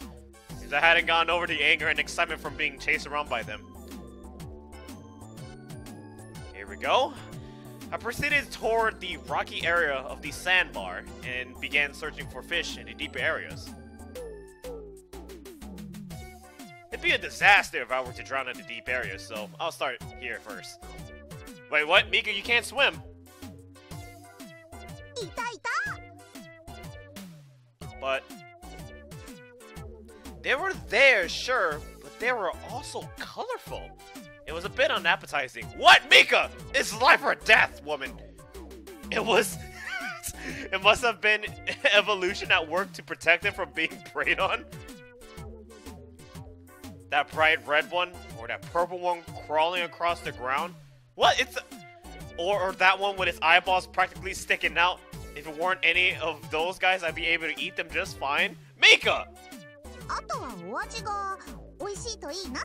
I hadn't gone over the anger and excitement from being chased around by them. Here we go. I proceeded toward the rocky area of the sandbar and began searching for fish in the deeper areas. It'd be a disaster if I were to drown in the deep area, so I'll start here first. Wait, what? Mika, you can't swim! But they were there, sure, but they were also colorful. It was a bit unappetizing. What, Mika? It's life or death, woman. It was. it must have been evolution at work to protect it from being preyed on. That bright red one, or that purple one crawling across the ground. What? It's. Or, or that one with its eyeballs practically sticking out. If it weren't any of those guys, I'd be able to eat them just fine. Mika! あとはお味が美味しいといいなっ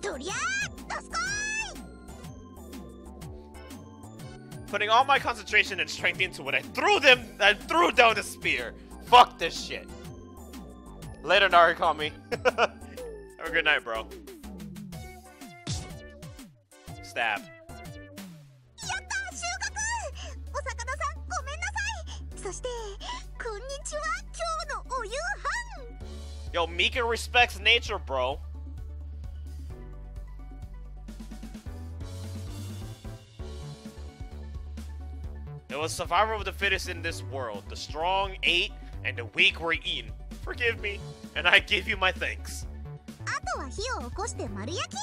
てとりゃあどすこい Putting all my concentration and strength into it, I threw them. I threw down the spear. Fuck this shit. Later, Narukami. Have a good night, bro. Stab. ーいやった収穫お魚さんごめんなさいそしてこんにちは今日のお夕飯 Yo, Mika respects nature, bro. It was survival of the fittest in this world. The strong ate, and the weak were eaten. Forgive me, and I give you my thanks. あとは火を起こして丸焼きよ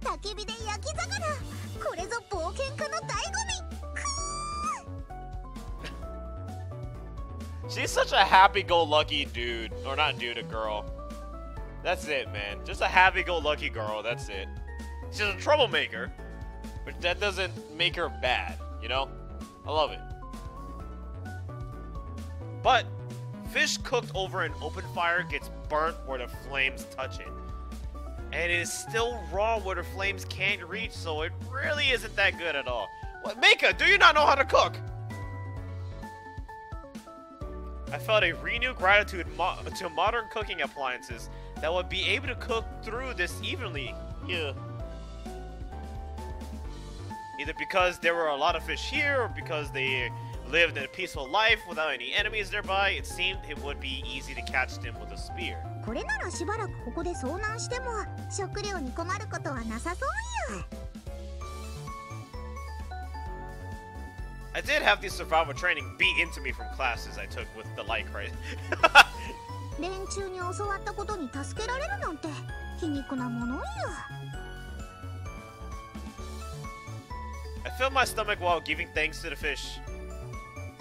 焚き火で焼き魚これぞ冒険家の醍醐味 She's such a happy-go-lucky dude, or not dude, a girl. That's it, man. Just a happy-go-lucky girl. That's it. She's a troublemaker, but that doesn't make her bad. You know? I love it. But fish cooked over an open fire gets burnt where the flames touch it. And it is still raw where the flames can't reach, so it really isn't that good at all. What, Mika, do you not know how to cook? I felt a renewed gratitude mo to modern cooking appliances that would be able to cook through this evenly. Yeah. Either because there were a lot of fish here, or because they lived a peaceful life without any enemies nearby, it seemed it would be easy to catch them with a spear. これならしばらくここで遭難しても食料に困ることはなさそうよ I did have the survival training beat into me from classes I took with the light crate. 連中に教わったことに助けられるなんて皮肉なものよ I filled my stomach while giving thanks to the fish.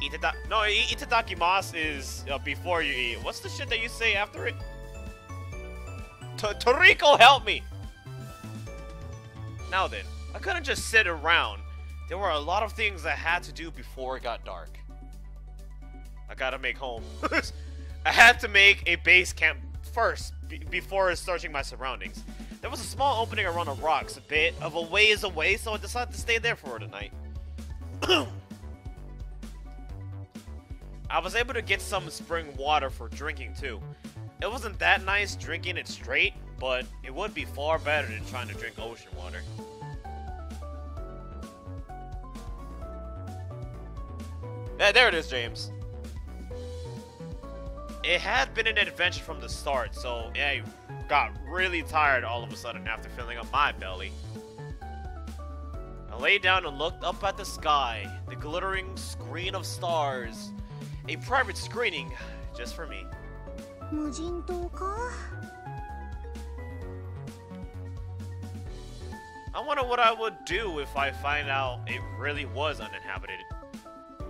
Itata no, i- itadakimasu is uh, before you eat. What's the shit that you say after it? T- Toriko, help me! Now then, I couldn't just sit around. there were a lot of things I had to do before it got dark. I gotta make home. I had to make a base camp first, be- before searching my surroundings. There was a small opening around the rocks, a bit of a ways away, so I decided to stay there for the night. I was able to get some spring water for drinking too. It wasn't that nice drinking it straight, but it would be far better than trying to drink ocean water. Yeah, there it is, James. it had been an adventure from the start, so I got really tired all of a sudden after filling up my belly. I lay down and looked up at the sky, the glittering screen of stars. A private screening just for me. 無人島か I wonder what I would do if I find out it really was uninhabited.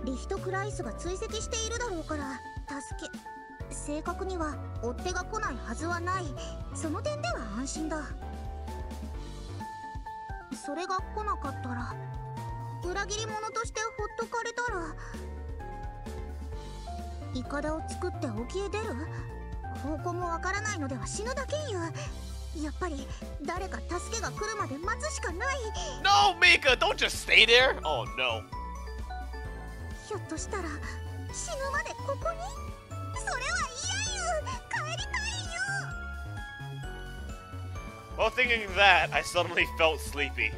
リヒトクライスが追跡しているだろうから助け。正確には追っ手が来ないはずはない。その点では安心だ。それが来なかったら裏切り者としてほっとかれたらイカダを作って沖へ出る？方向もわからないのでは死ぬだけよやっぱり誰か助けが来るまで待つしかない。No, Mika, don't just stay there! Oh no. ひょっとしたら死ぬまでここにそれは嫌よ帰りたいよ While thinking that, I suddenly felt sleepy.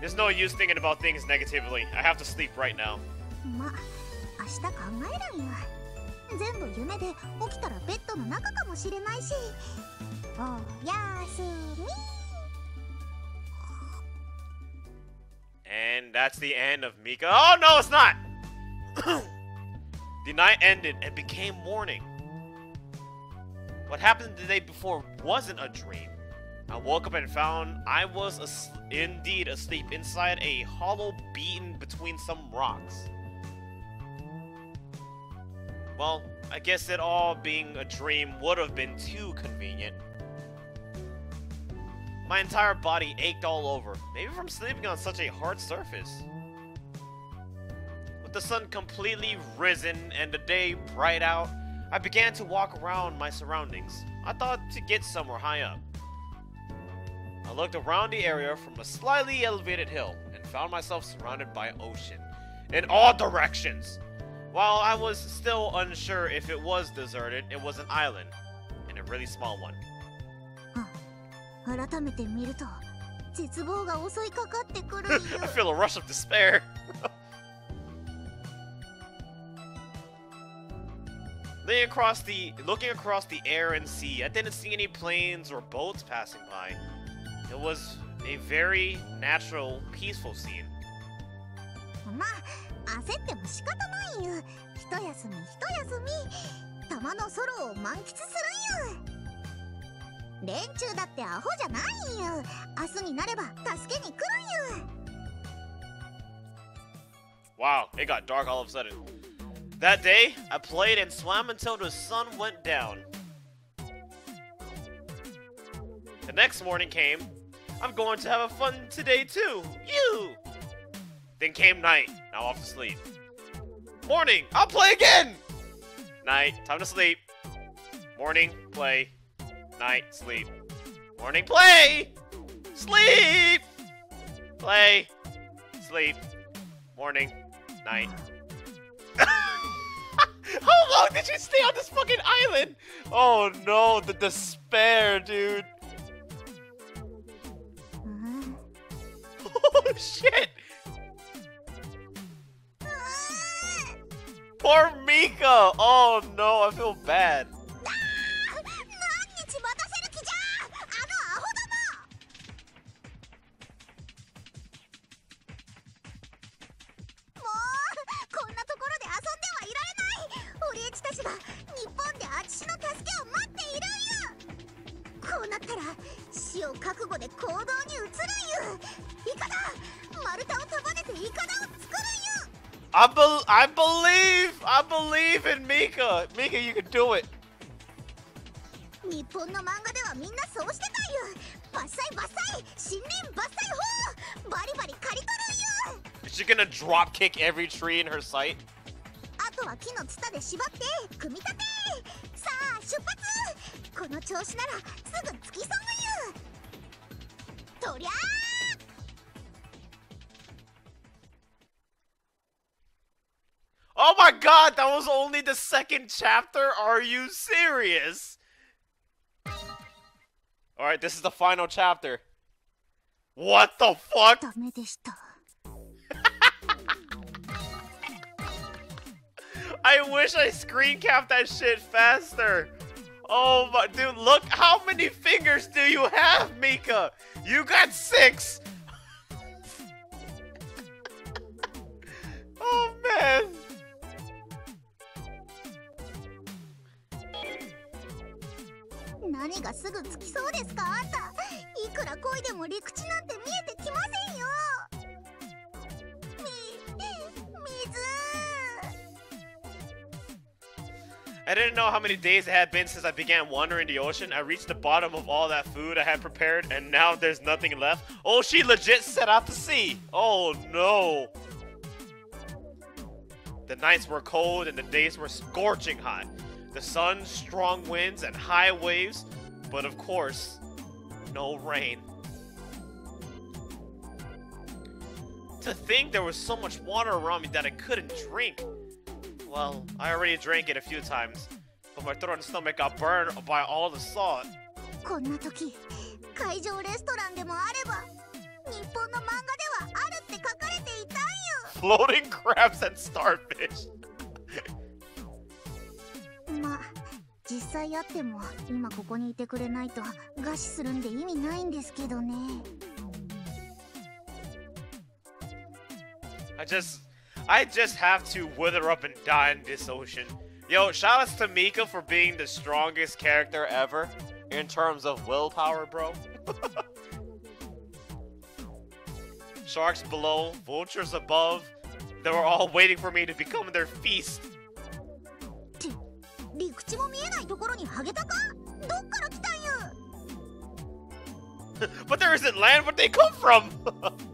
There's no use thinking about things negatively. I have to sleep right now. ま明日考えるんよ全部夢で起きたらベッドの中かもしれないしおやすみ And that's the end of Mika. Oh no, it's not! the night ended and became morning. What happened the day before wasn't a dream. I woke up and found I was as- indeed asleep inside a hollow beaten between some rocks. Well, I guess it all being a dream would have been too convenient. My entire body ached all over, maybe from sleeping on such a hard surface. With the sun completely risen and the day bright out, I began to walk around my surroundings. I thought to get somewhere high up. I looked around the area from a slightly elevated hill and found myself surrounded by ocean in all directions. While I was still unsure if it was deserted, it was an island, and a really small one. 改めて見ると絶望が襲いかかってくる I feel a rush of despair. Looking across the looking across the air and sea, I didn't see any planes or boats passing by. It was a very natural, peaceful scene. まあ焦っても仕方ないよ一休み一休み玉のソロを満喫するんよ連中だってアホじゃないんよ明日になれば助けに来るんよ Wow, it got dark all of a sudden. That day, I played and swam until the sun went down. The next morning came. I'm going to have a fun today too. You. Then came night. Now off to sleep. Morning. I'll play again. Night. Time to sleep. Morning. Play. Night. Sleep. Morning. Play. Sleep. Play. Sleep. Morning. Night. How long did you stay on this fucking island? Oh no, the despair, dude. Oh shit. Poor Mika. Oh no, I feel bad. られない俺っちたちが日本であちしの助けを待っているんよこうなったら死を覚悟で行動に移るんよイカだ丸太を束ねてイカダを作るんよ I bel I believe. I believe in Mika. Mika, you can do it. 日本の漫画ではみんなそうしてたんよ伐採伐採森林伐採法バリバリ刈り取るんよ Is she gonna drop kick every tree in her sight? あとは木のツタで縛って組み立てさあ出発この調子ならすぐ着きそうよとりゃあ Oh my god, that was only the second chapter? Are you serious? Alright, this is the final chapter. What the fuck? I wish I screen capped that shit faster. Oh my, dude, look how many fingers do you have, Mika? You got six. oh man. I didn't know how many days it had been since I began wandering the ocean. I reached the bottom of all that food I had prepared, and now there's nothing left. Oh, she legit set out to sea. Oh no. The nights were cold and the days were scorching hot. The sun, strong winds, and high waves, but of course, no rain. To think there was so much water around me that I couldn't drink Well, I already drank it a few times, but my throat and stomach got burned by all the salt. こんな時海上レストランでもあれば日本の漫画ではあるって書かれていたんよ Floating crabs and starfish. まあ実際あっても今ここにいてくれないと餓死するんで意味ないんですけどね I just, I just have to wither up and die in this ocean. Yo, shoutouts to Mika for being the strongest character ever in terms of willpower, bro. Sharks below, vultures above. They were all waiting for me to become their feast. 陸地も見えないところにハゲタカどっから来たんよ but there isn't land, where'd they come from?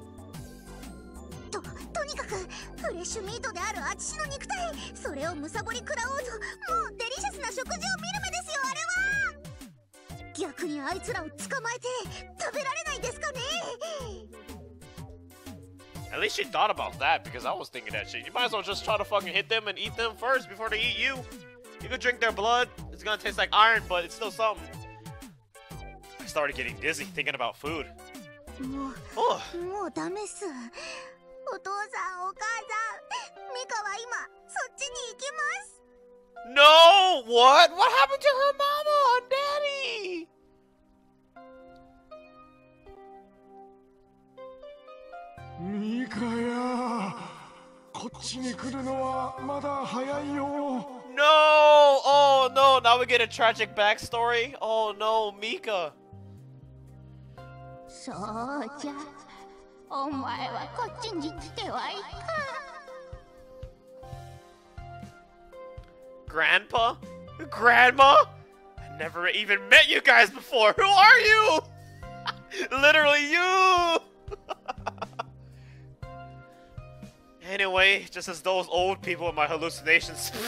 にかくフレッシュミートであるあちしの肉体それをむさぼり食らおうともうデリシャスな食事を見る目ですよあれは逆にあいつらを捕まえて食べられないですかね At least she thought about that because I was thinking that shit. You might as well just try to fucking hit them and eat them first before they eat you. You could drink their blood. It's gonna taste like iron, but it's still something. I started getting dizzy thinking about food. も Oh, うもうダメっすお父さんお母さんミカは今そっちに行きます no! What? What happened to her mama and daddy? ミカヤこっちに来るのはまだ早いよ No! Oh no! Now we get a tragic backstory. Oh no, Mika. そうじゃ お前はこっちに来てはいかん Grandpa? Grandma? I never even met you guys before. Who are you? Literally you! anyway, just as those old people in my hallucinations.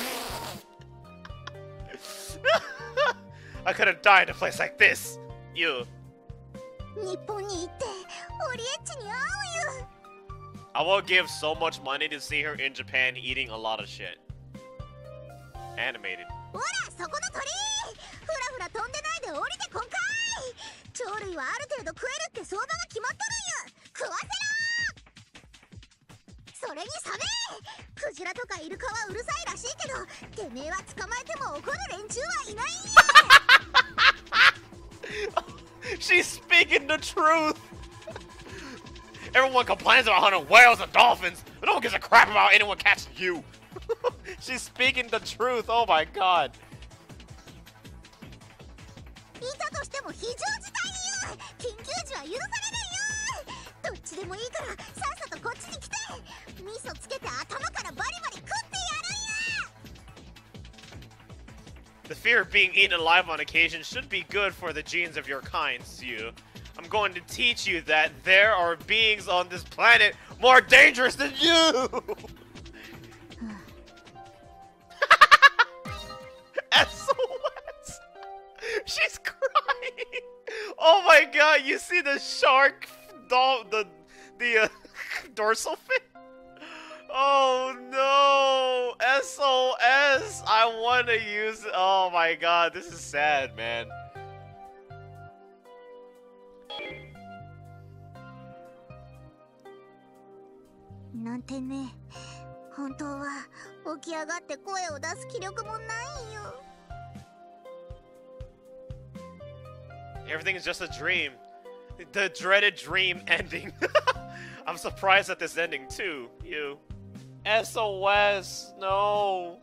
I could have died in a place like this. You. 日本に行って I will give so much money to see her in Japan eating a lot of shit. Animated. She's speaking the truth! Everyone complains about hunting whales and dolphins, but no one gives a crap about anyone catching you. She's speaking the truth. Oh my god. The fear of being eaten alive on occasion should be good for the genes of your kind, Sue. I'm going to teach you that there are beings on this planet more dangerous than you! SOS! She's crying! Oh my god, you see the shark, dol- the, the uh, dorsal fin? Oh no! SOS! I want to use. Oh my god, this is sad, man. なんてね 本当は起き上がって声を出す気力もないよ Everything is just a dream. The dreaded dream ending. I'm surprised at this ending too. You. SOS. No.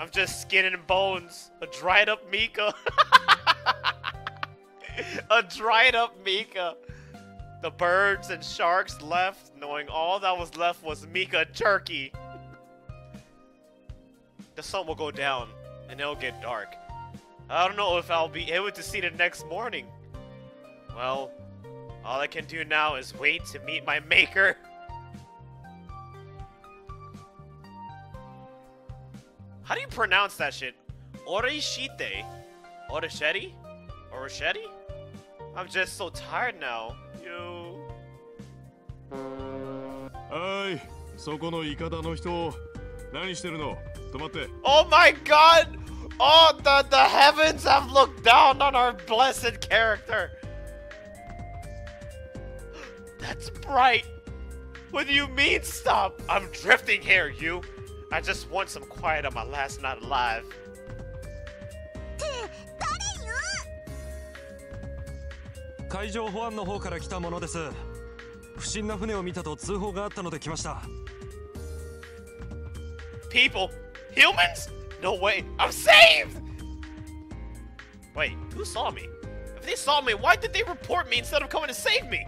I'm just skin and bones. A dried up Mika. a dried up Mika. The birds and sharks left, knowing all that was left was Mika Turkey. The sun will go down, and it'll get dark. I don't know if I'll be able to see the next morning. Well, all I can do now is wait to meet my maker. How do you pronounce that shit? Orishite? Orisheti? Orisheti? I'm just so tired now. You. はいそこのイカダの人何してるの止まって Oh my god! Oh, the, the heavens have looked down on our blessed character. That's bright. What do you mean stop? I'm drifting here, you. I just want some quiet on my last night alive. 海上保安の方から来たものです不審な船を見たと通報があったので来ました People? Humans? No way. I'm saved! Wait, who saw me? If they saw me, why did they report me instead of coming to save me?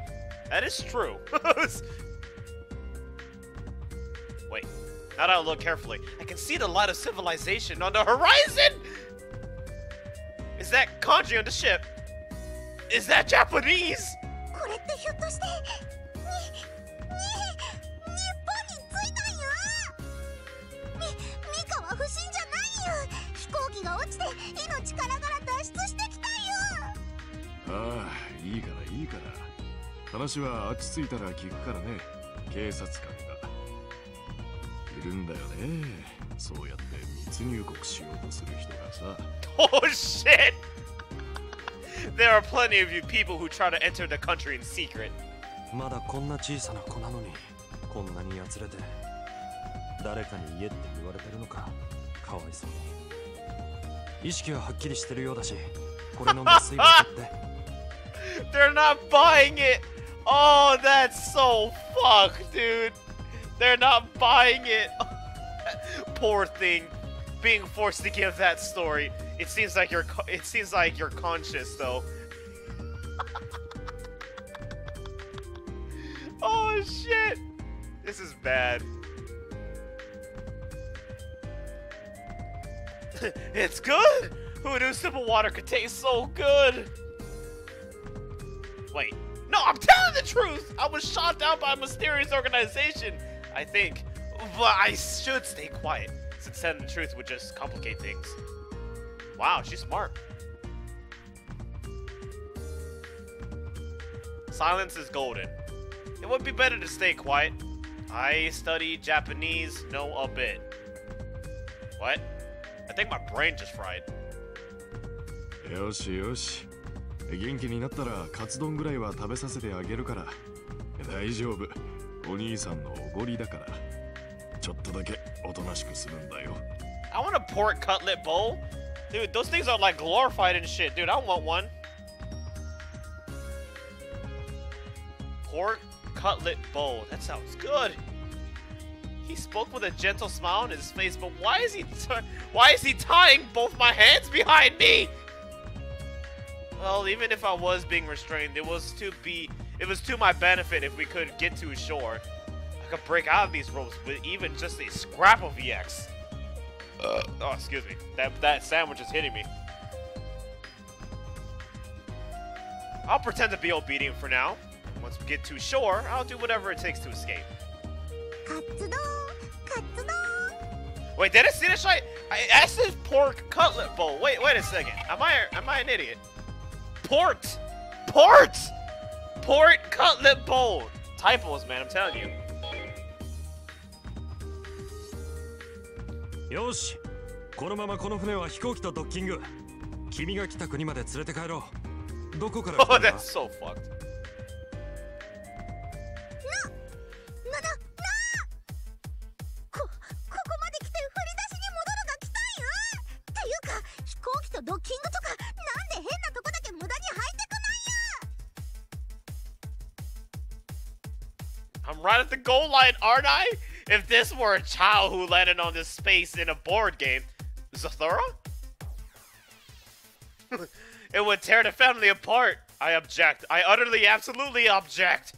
That is true. Wait, now that I look carefully, I can see the light of civilization on the horizon! Is that kanji on the ship? Is that Japanese? これってひょっとしてにに日本に着いたんよみミカは不審じゃないよ。飛行機が落ちて命からがら脱出してきたよああいいからいいから。話はあっち着いたら聞くからね。警察官が。いるんだよね。そうやって密入国しようとする人がさ。Oh shit! There are plenty of you people who try to enter the country in secret. まだこんな小さな子なのにこんなにやつれて誰かに言えって言われてるのかかわいそうに意識ははっきりしてるようだしこれ飲んで水分取って They're not buying it! Oh, that's so fucked, dude! They're not buying it! Poor thing. Being forced to give that story. It seems like you're it seems like you're conscious though. oh shit! This is bad. it's good! Who knew simple water could taste so good? Wait. No, I'm telling the truth! I was shot down by a mysterious organization, I think. But I should stay quiet, since telling the truth would just complicate things. Wow, she's smart. Silence is golden. It would be better to stay quiet. I study Japanese, know a bit. What? I think my brain just fried. よしよし元気になったらカツ丼ぐらいは食べさせてあげるから大丈夫お兄さんのおごりだから ちょっとだけおとなしくするんだよ I want a pork cutlet bowl. Dude, those things are like glorified and shit. Dude, I want one. Pork cutlet bowl. That sounds good. He spoke with a gentle smile on his face, but why is he t- why is he tying both my hands behind me? Well, even if I was being restrained, it was to be it was to my benefit if we could get to shore. could break out of these ropes with even just a scrap of EX. Uh, oh, excuse me. That, that sandwich is hitting me. I'll pretend to be obedient for now. Once we get to shore, I'll do whatever it takes to escape. Wait, did I see this right? I, that's his pork cutlet bowl. Wait, wait a second. Am I am I an idiot? Port, port, port cutlet bowl. Typos, man. I'm telling you. よし。このままこの船は飛行機とドッキング。君が来た国まで連れて帰ろう。どこから来たん ここまで来て振り出しに戻るが来たんやっていうか飛行機とドッキングとかなんで変なとこだけ無駄に入ってくなん I'm right at the goal line, aren't I? If this were a child who landed on this space in a board game, Zathura? it would tear the family apart. I object. I utterly, absolutely object.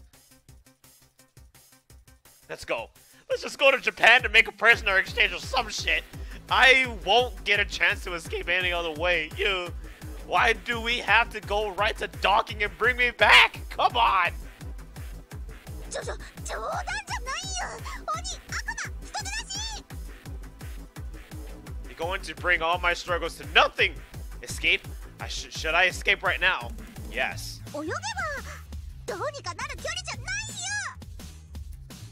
Let's go. Let's just go to Japan to make a prisoner exchange or some shit. I won't get a chance to escape any other way. You. Why do we have to go right to docking and bring me back? Come on. ちょちょ冗談じゃないよ鬼悪魔人手出し You're going to bring all my struggles to nothing. Escape? I sh should I escape right now? Yes. 泳げばどうにかなる距離じゃないよ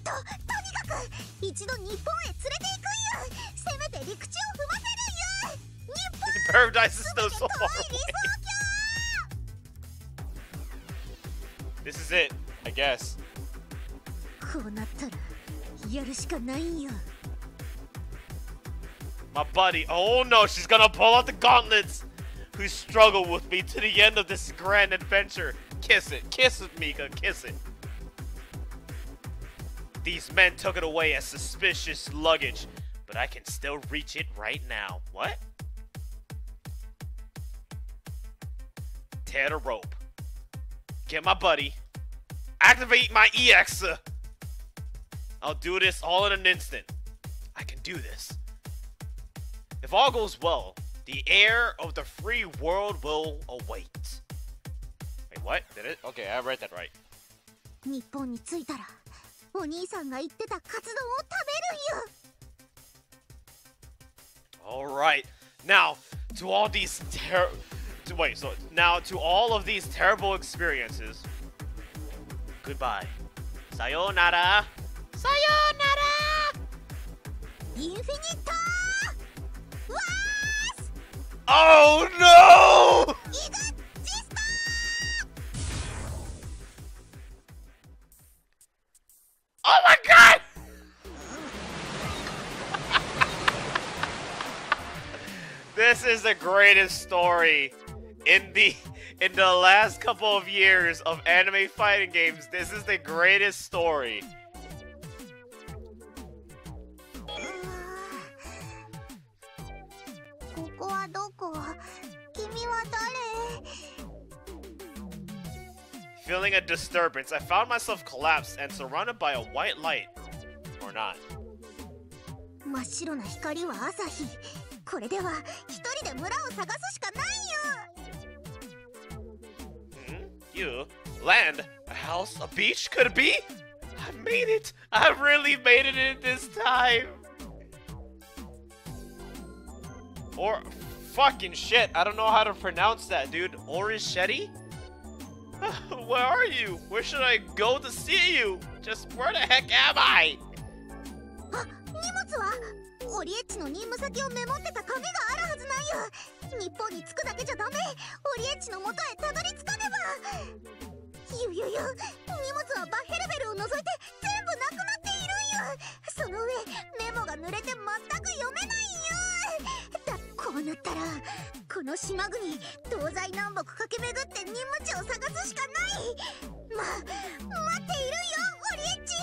ととにかく一度日本へ連れて行くんよせめて陸地を踏ませるんよ日本 Paradise is still so 遠 far い理 away. 想郷 This is it, I guess. My buddy, oh no, she's gonna pull out the gauntlets who struggled with me to the end of this grand adventure. Kiss it, kiss it, Mika, kiss it. These men took it away as suspicious luggage, but I can still reach it right now. What? Tear the rope. Get my buddy. Activate my EXS. I'll do this all in an instant. I can do this. If all goes well, the heir of the free world will await. Wait, what? Did it? Okay, I read that right. 日本に着いたらお兄さんが言ってたカツ丼を食べるんよ Alright. Now, to all these ter- to, wait, so now to all of these terrible experiences. Goodbye. Sayonara. Sayonara! Infinito! Was! Oh no! Oh my god! this is the greatest story in the in the last couple of years of anime fighting games. This is the greatest story. Feeling a disturbance, I found myself collapsed and surrounded by a white light. Or not. 真っ白な光は朝日これでは一人で村を探すしかないよ Hmm? You? Land? A house? A beach? Could it be? I made it! I really made it in this time! Or fucking shit, I don't know how to pronounce that, dude. Orischetti? Where are you? Where should I go to see you? Just where the heck am I? あ荷物は？オリエッチの任務先をメモってた紙があるはずなんよ日本に着くだけじゃダメオリエッチの元へたどり着かねばゆゆゆ荷物はバッヘルベルを除いて全部なくなっているんよその上メモが濡れて全く読めないんよだこうなったらこの島国東西南北駆け巡って任務地を探すしかないま待っているよオリエッチ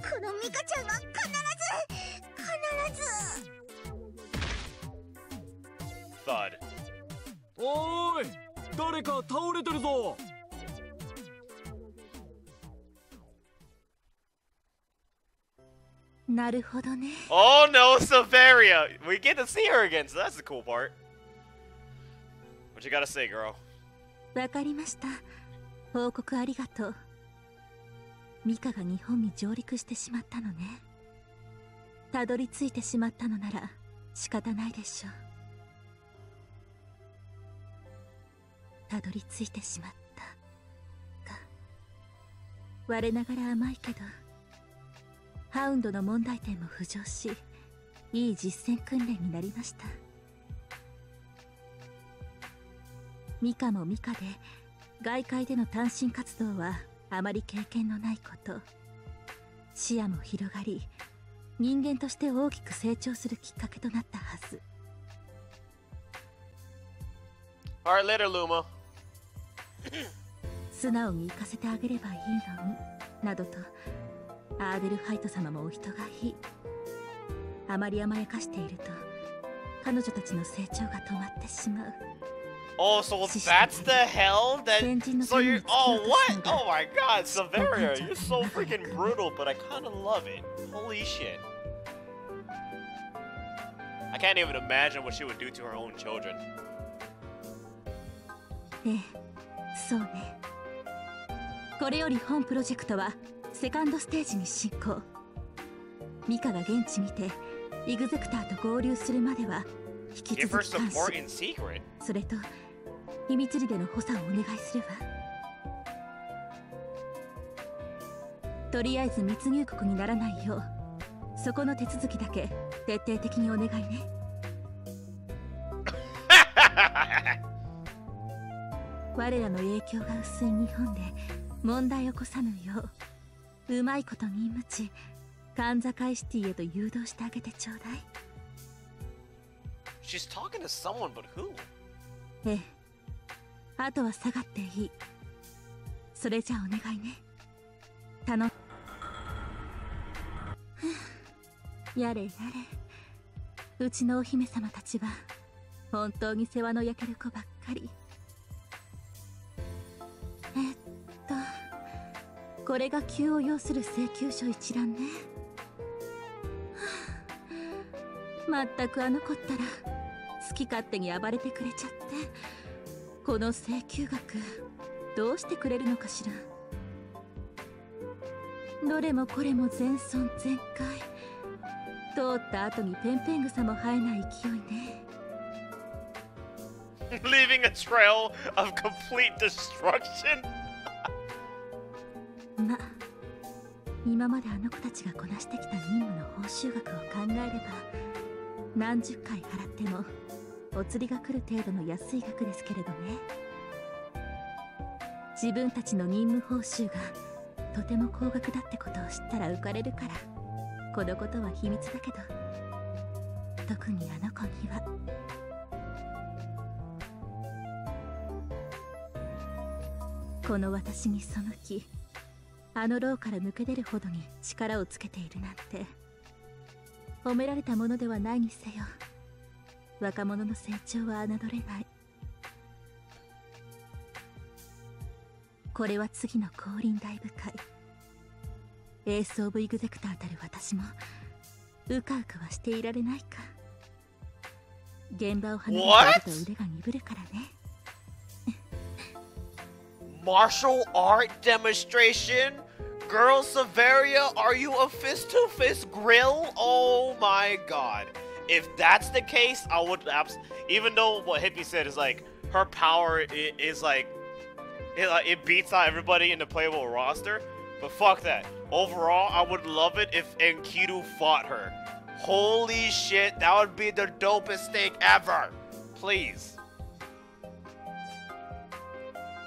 このミカちゃんが必ず必ず Thud. おーい誰か倒れてるぞなるほどね Oh no, Severia! We get to see her again, so that's the cool part. What you gotta say, girl? わかりました。報告ありがとう。ミカが日本に上陸してしまったのね。たどり着いてしまったのなら仕方ないでしょう。たどり着いてしまった。か。我ながら甘いけどハウンドの問題点も浮上しいい実践訓練になりました。ミカもミカで外界での単身活動はあまり経験のないこと。視野も広がり人間として大きく成長するきっかけとなったはず。Alright, later, Luma. 素直に行かせてあげればいいのになどとアーデルハイト様もお人がいい。あまり甘やかしていると彼女たちの成長が止まってしまう Oh, so that's the hell that. So you're. Oh, what? Oh my god, Severia, you're so freaking brutal, but I kind of love it. Holy shit. I can't even imagine what she would do to her own children. ええそうねこれより本プロジェクトはセカンドステージに進行ミカが現地にてイグゼクターと合流するまでは引き Give 続 her き監 support 視 in secret. それと 秘密裏での補佐をお願いするわとりあえず密入国にならないようそこの手続きだけ徹底的にお願いね。我らの影響が薄い日本で問題を起こさぬよううまいことに無知カンザカイシティへと誘導してあげてちょうだい。She's talking to someone, but who? ええあとは下がっていい。それじゃあお願いね。頼んふう。やれやれ。うちのお姫様たちは本当に世話の焼ける子ばっかり。えっとこれが急を要する請求書一覧ね。まったくあの子ったら好き勝手に暴れてくれちゃって。この請求額どうしてくれるのかしら？どれもこれも全損全開。通った後にペンペン草も生えない勢いね。Leaving a trail of complete destruction? ま今まであの子たちがこなしてきた任務の報酬額を考えれば何十回払ってもお釣りが来る程度の安い額ですけれどね。自分たちの任務報酬がとても高額だってことを知ったら浮かれるからこのことは秘密だけど特にあの子には。この私に背きあの牢から抜け出るほどに力をつけているなんて褒められたものではないにせよ。若者の成長は侮れないこれは次の降臨大部会エース・オブ・イグゼクターたる私もうかうかはしていられないか現場を離れていると腕が鈍るからね Martial art demonstration? Girl Severia, are you a fist to fist grill? Oh my god. If that's the case, I would abs- even though what Hippie said is like her power is, is like it, like, it beats out everybody in the playable roster, but fuck that. Overall, I would love it if Enkidu fought her. Holy shit, that would be the dopest thing ever. Please.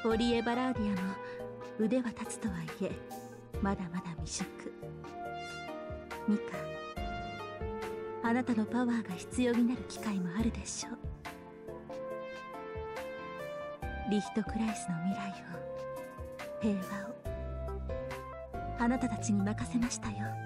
オリエ・バラーディアも腕は立つとはいえまだまだ未熟ミカ あなたのパワーが必要になる機会もあるでしょう。リヒトクライスの未来を平和をあなたたちに任せましたよ。